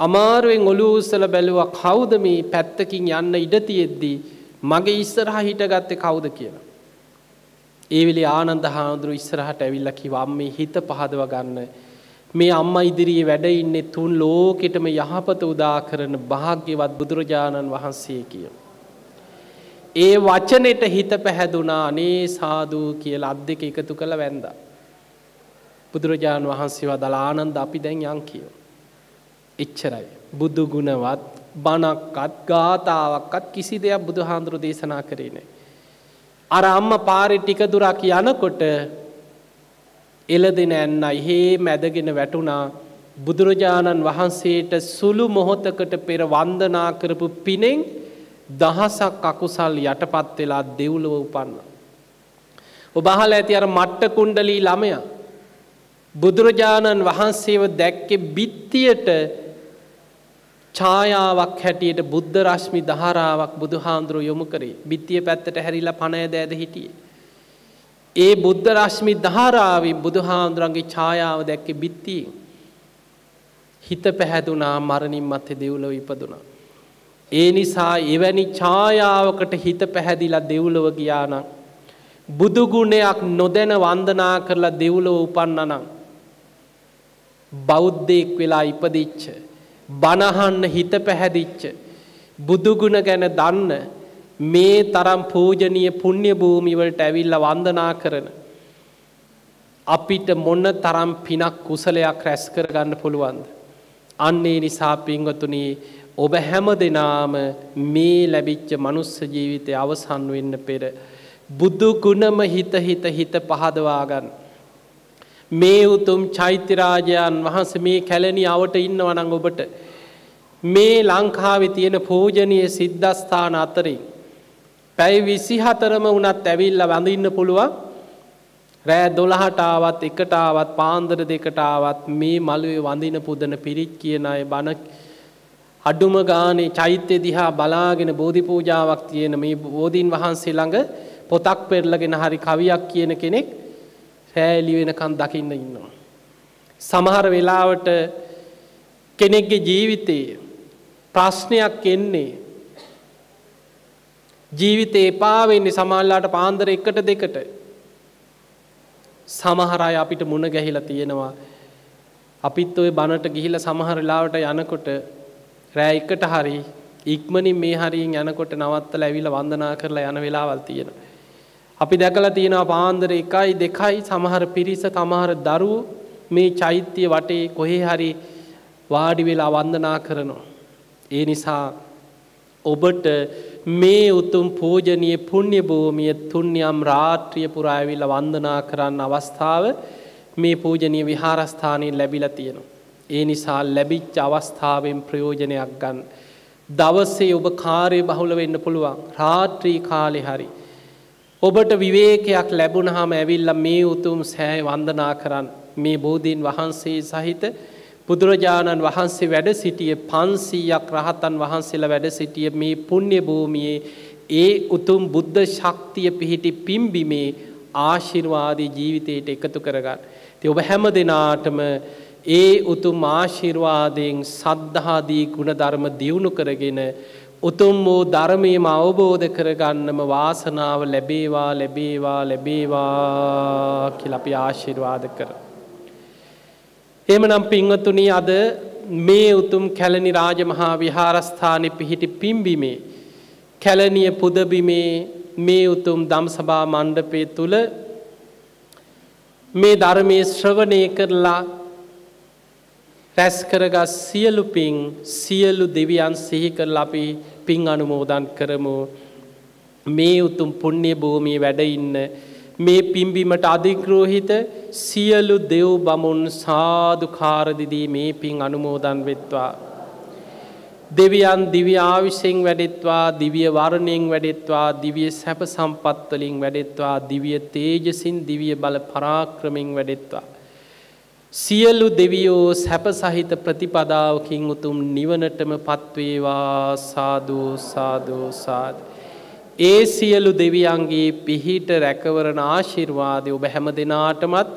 අමාරුවෙන් ඔලු උස්සල බැලුවා කවුද මේ පැත්තකින් යන්න ඉඩ තියෙද්දී මගේ ඉස්සරහා හිටගත්තේ කවුද කියලා. ඒ වෙලේ ආනන්ද හාමුදුරු ඉස්සරහට ඇවිල්ලා කිව්වා අම්මේ හිත පහදව ගන්න. මේ අම්මා ඉදිරියේ වැඩ ඉන්නේ තුන් ලෝකෙටම යහපත උදා කරන භාග්‍යවත් බුදුරජාණන් වහන්සේ කිය. ඒ වචනෙට හිත පැහැදුනා අනේ සාදු කියලා අත් දෙක එකතු කළ වැන්දා. බුදුරජාණන් වහන්සේ වදල ආනන්ද අපි දැන් යන් කියෝ. එච්චරයි. බුදු ගුණවත් බණක්කත් ගාථාවක්කත් කිසි දෙයක් බුදු හාන්දුරු දේශනා කරේනේ. අර අම්ම පාරි ටික දුරක් යනකොට එල දෙන ඇන්න ඉහේ මැදගෙන වැටුණා බුදුරජාණන් වහන්සේට සුළු මොහොතකට පෙර වන්දනා කරපු පිනෙන් දහසක් අකුසල් යටපත් වෙලා දෙව්ලොව උපන්න. ඔබහල ඇති අර මට්ට කුණ්ඩලී ළමය බුදුරජාණන් වහන්සේව දැක්කෙ බිත්තියට ඡායාවක් හැටියට බුද්ධ රශ්මි දහරාවක් බුදු හාන්දුරුව යොමු කරේ බිත්තිය පැත්තට හැරිලා පණය දෑද හිටියේ. ඒ බුද්ධ රශ්මි දහරාවෙන් බුදු හාමුදුරන්ගේ ඡායාව දැක්කෙ බිත්තියෙන්. හිත පැහැදුනා මරණින් මත්තේ දෙව්ලොව ඉපදුනා. ඒ නිසා එවැනි ඡායාවකට හිත පැහැදිලා දෙව්ලොව ගියානම් බුදුගුණයක් නොදැන වන්දනා කරලා දෙව්ලොව උපන්නනම් බෞද්ධයෙක් වෙලා ඉපදිච්ච බණහන්න හිත පැහැදිච්ච බුදුගුණ ගැන දන්න මේ තරම් පූජනීය පුණ්‍ය භූමිවලට ඇවිල්ලා වන්දනා කරන අපිට මොන්න තරම් පිනක් කුසලයක් රැස් කරගන්න පුළුවන්ද. අන්නේ නිසා පින්වතුනී ඔබ හැම දෙනාම මේ ලැබිච්ච මනුස්ස ජීවිතය අවසන් වෙන්න පෙර. බුදු ගුණම හිත හිත හිත පහදවාගන්න. මේ උතුම් චෛත්‍යරාජයන් වහන්ස මේ කැලණි අවට ඉන්නවනං ඔබට. මේ ලංකාවෙ තියෙන පූජනය සිද්ධස්ථාන අතරින්. පැයි විසි හතරම වනත් ඇවිල්ල වැඳඉන්න පුළුවන් රෑ දොළහටාවත් එකටාවත් පාන්දර දෙකටාවත් මේ මළුවේ වඳින පුදන පිරිත් කියන අය බණ අඩුම ගානේ චෛත්‍ය දිහා බලාගෙන බෝධි පූජාවක් තියෙන මේ බෝධීන් වහන්සේ ළඟ පොතක් පෙරලගෙන හරි කවියක් කියන කෙනෙක් රෑලි වෙනකන් දකින්න ඉන්නවා. සමහර වෙලාවට කෙනෙක්ගේ ජීවිතයේ ප්‍රශ්නයක් එන්නේ ජීවිතේ එපාවෙන්නේ සමල්ලාට පාන්දර එකට දෙකට සමහරය අපිට මුණ ගැහිලා තියෙනවා. අපිත් ඔය බණට ගිහිල සමහරලාවට යනකොට රෑ එකට හරි ඉක්මනින් මේ හරින් යනකොට නවත්තල ඇවිල වන්දනා කරලා යන වෙලාවල් තියෙන. අපි දැකලා තියෙනවා පාන්දර එකයි දෙකයි සමහර පිරිස තමහර දරු මේ චෛත්‍යය වටේ කොහේ හරි වාඩි වෙලා වන්දනා කරනවා. ඒ නිසා ඔබට මේ උතුම් පූජනය පුුණ්‍ය භූමිය තුන්යම් රාත්‍රිය පුරාඇවිල්ල වන්දනා කරන්න අවස්ථාව මේ පූජනය විහාරස්ථානයෙන් ලැබිල තියෙනවා. ඒ නිසා ලැබිච්ච අවස්ථාවෙන් ප්‍රයෝජනයක් ගන්න. දවස්සේ ඔබ කාරය බහුල වෙන්න පුළුවන් රාත්‍රී කාලෙ හරි. ඔබට විවේකයක් ලැබුණහම ඇවිල්ල මේ උතුම් සෑ වන්දනා කරන්න මේ බෝධීන් වහන්සේ සහිත බුදුරජාණන් වහන්සේ වැඩ සිටිය පන්සීයක් රහතන් වහන්සේලා වැඩ සිටිය මේ පුුණ්‍ය භූමියයේ ඒ උතුම් බුද්ධ ශක්තිය පිහිටි පිම්බිමේ ආශිර්වාදී ජීවිතයට එකතු කරගන්න. ති ඔබ හැම දෙනාටම ඒ උතුම් ආශිර්වාදයෙන් සද්ධාදී ගුණධර්ම දියුණු කරගෙන උතුම් වූ ධර්මයම අවබෝධ කරගන්නම වාසනාව ලැබේවා ලැබේවා ලැබේවා කියලපි ආශිර්වාද කර. එමනම් පිංවතුනි අද මේ උතුම් කැලනි රාජමහා විහාරස්ථානය පිහිටි පිම්බිමේ කැලනිය පුදබිමේ මේ උතුම් දම්සභා මණ්ඩපය තුළ මේ ධර්මය ශ්‍රවණය කරලා රැස්කරගත් සියලු පින් සියලු දෙවියන් සිහි කරලා අපි පින් අනුමෝදන් කරමු මේ උතුම් පුුණ්‍ය භූමිය වැඩඉන්න මේ පිම්බිමට අධික්‍රෝහිත සියලු දෙව් බමුන් සාධකාරදිදී මේ පින් අනුමෝදන් වෙත්වා. දෙවියන් දිවි ආවිෂෙන් වැඩෙත්වා දිවිය වරණයෙන් වැඩෙත්වා දිවිය සැප සම්පත්වලින් වැඩෙත්වා දිවිය තේජසින් දිවිය බල පරාක්‍රමින් වැඩෙත්වා. සියලු දෙවියෝ සැප සහිත ප්‍රතිපදාවකින් උතුම් නිවනටම පත්වේවා සාධූ සාධූ සාධ. ඒ සියලු දෙවියන්ගේ පිහිට රැකවරණ ආශිර්වාදය ඔබ හැම දෙනාටමත්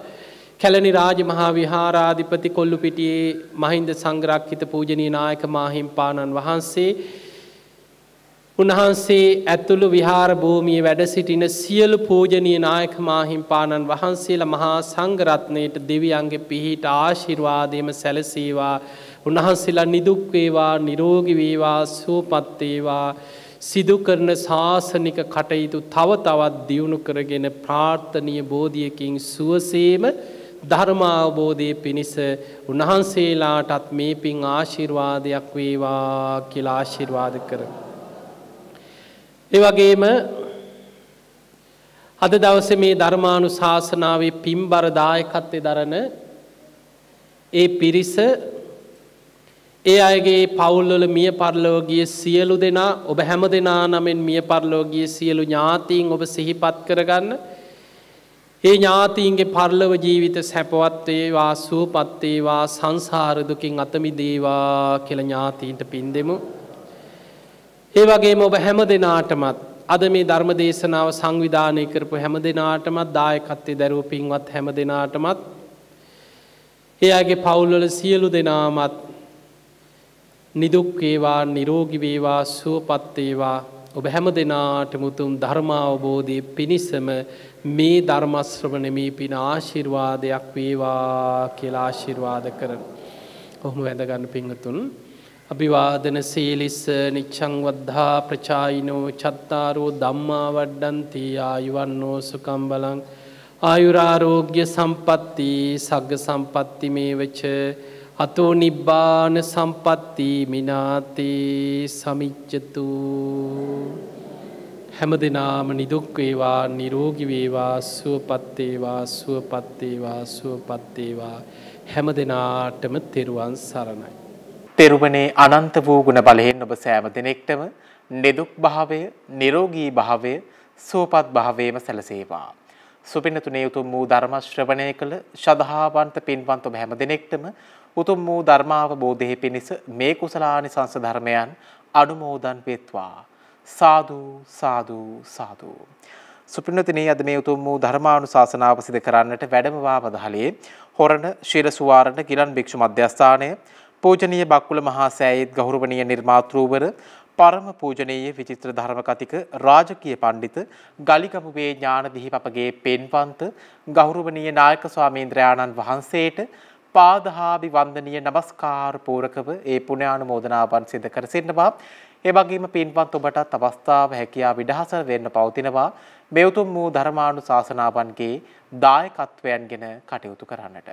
කැලනි රාජ මහා විහාරාධිපති කොල්ලු පිටියේ මහින්ද සංග්‍රක්හිත පූජනී නායක මාහිම් පාණන් වහන්සේ උන්වහන්සේ ඇතුළු විහාර භූමිය වැඩ සිටින සියලු පූජනී නායක මාහිම් පාණන් වහන්සේල මහා සංගරත්නයට දෙවියන්ගේ පිහිට ආශිර්වාදයම සැලසේවා. උන්වහන්සේලා නිදුක්වේවා නිරෝගිවේවා සූපත්තේවා සිදු කරන ශාසනික කටයුතු තව තවත් දියුණු කරගෙන ප්‍රාර්ථනය බෝධියකින් සුවසේම ධර්මාවබෝධය පිණිස උන්වහන්සේලාටත් මේ පින් ආශිර්වාදයක් වේවා කියලා ආශිර්වාද කර. එවගේම අද දවස මේ ධර්මානු ශාසනාවේ පිම්බරදායකත්වය දරන ඒ පිරිස ඒ අයගේ පවුල්වල මිය පරලෝගිය සියලු දෙනා ඔබ හැම දෙනා නමෙන් මිය පරලෝගිය සියලු ඥාතීන් ඔබ සිහිපත් කරගන්න. ඒ ඥාතීන්ගේ පරලව ජීවිත සැපවත්වේවා සුවපත්තේවා සංසාරදුකින් අතමි දේවා කියල ඥාතීන්ට පින් දෙමු. ඒ වගේම ඔබ හැම දෙනාටමත් අද මේ ධර්ම දේශනාව සංවිධානය කරපු හැම දෙනාටමත් දායකත්තේ දැරුව පින්වත් හැම දෙනාටමත් එයාගේ පවුල්වල සියලු දෙනාමත් නිදුක්වේවා නිරෝගිවේවා සුවපත්තේවා ඔබ හැම දෙනාට මුතුම් ධර්මාවබෝධය පිණිසම මේ ධර්මශ්‍රවනමී පින ආශිර්වාදයක් වේවා කියලා ආශිර්වාද කරන. ඔහොම වැදගන්න පිංහතුන්. අභිවාදන සේලිස්ස නිච්චංවද්ධා ප්‍රචායිනෝ චත්තාරෝ දම්මා වඩ්ඩන්ති ආයුවන්නෝ සුකම්බලං ආයුරාරෝග්‍ය සම්පත්ති සග්ග සම්පත්ති මේ වච අතෝ නිබ්බාන සම්පත්ති මිනාතේ සමිච්චතු හැම දෙනාම නිදුක්වේවා නිරෝගි වේවා සුවපත්තේවා සුවපත්තේවා සුවපත්තේවා හැම දෙනාටම තෙරුවන් සරණයි. තෙරුවනේ අනන්ත වූ ගුණ බලයෙන් ඔබ සෑම දෙනෙක්ටම නිදුක් භාවය නිරෝගී භාවය සුවපත් භාවයේම සැලසේවා. සුපින්නතුනේ උතුම් වූ ධර්ම ශ්‍රවණය කළ ශදහාවන්ත පින්වන්ත ඔබ හැම දෙනෙක්ටම උතුම් වූ ධර්මාවබෝධයේ පිණිස මේ කුසලානිසංස ධර්මයන් අනුමෝදන් වෙත්වා. සාදු සාදු සාදු. සුපින්නතිනේ අද මේ උතුම් වූ ධර්මානුශාසනාව සිදු කරන්නට වැඩමවා වදහලේ හොරණ ශිරසුවාරණ ගිලන් භික්ෂු මධ්‍යස්ථානය පූජනීය බක්කුල මහා සෑයෙත් ගෞරවනීය නිර්මාතෘවර පරම පූජනීය විචිත්‍ර ධර්ම කතික රාජකීය පඬිත ගලිගමුවේ ඥානදිහි අපගේ පෙන්වන්ත ගෞරවනීය නායක ස්වාමීන්ද්‍රයාණන් වහන්සේට පාදහාභි වන්දනීය নমස්කාර පූරකව ඒ පුණ්‍යානුමෝදනාවන් සිදු කර සිටිනවා. ඒ වගේම පින්වත් ඔබටත් අවස්ථාව හැකියාව විඩහසර වෙන්න පවතිනවා. මේ උතුම් වූ ධර්මානුශාසනාවන්ගේ දායකත්වයන්ගෙන කටයුතු කරන්නට.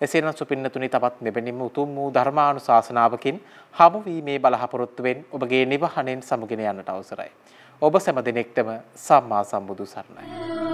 එසේනම් සුපින්නතුනි තවත් මෙවැනිම උතුම් වූ ධර්මානුශාසනාවකින් හමු වීමේ බලාපොරොත්තුවෙන් ඔබගේ නිවහනෙන් සමුගෙන යන්නට අවසරයි. ඔබ සැම දිනෙකටම සම්මා සම්බුදු සරණයි.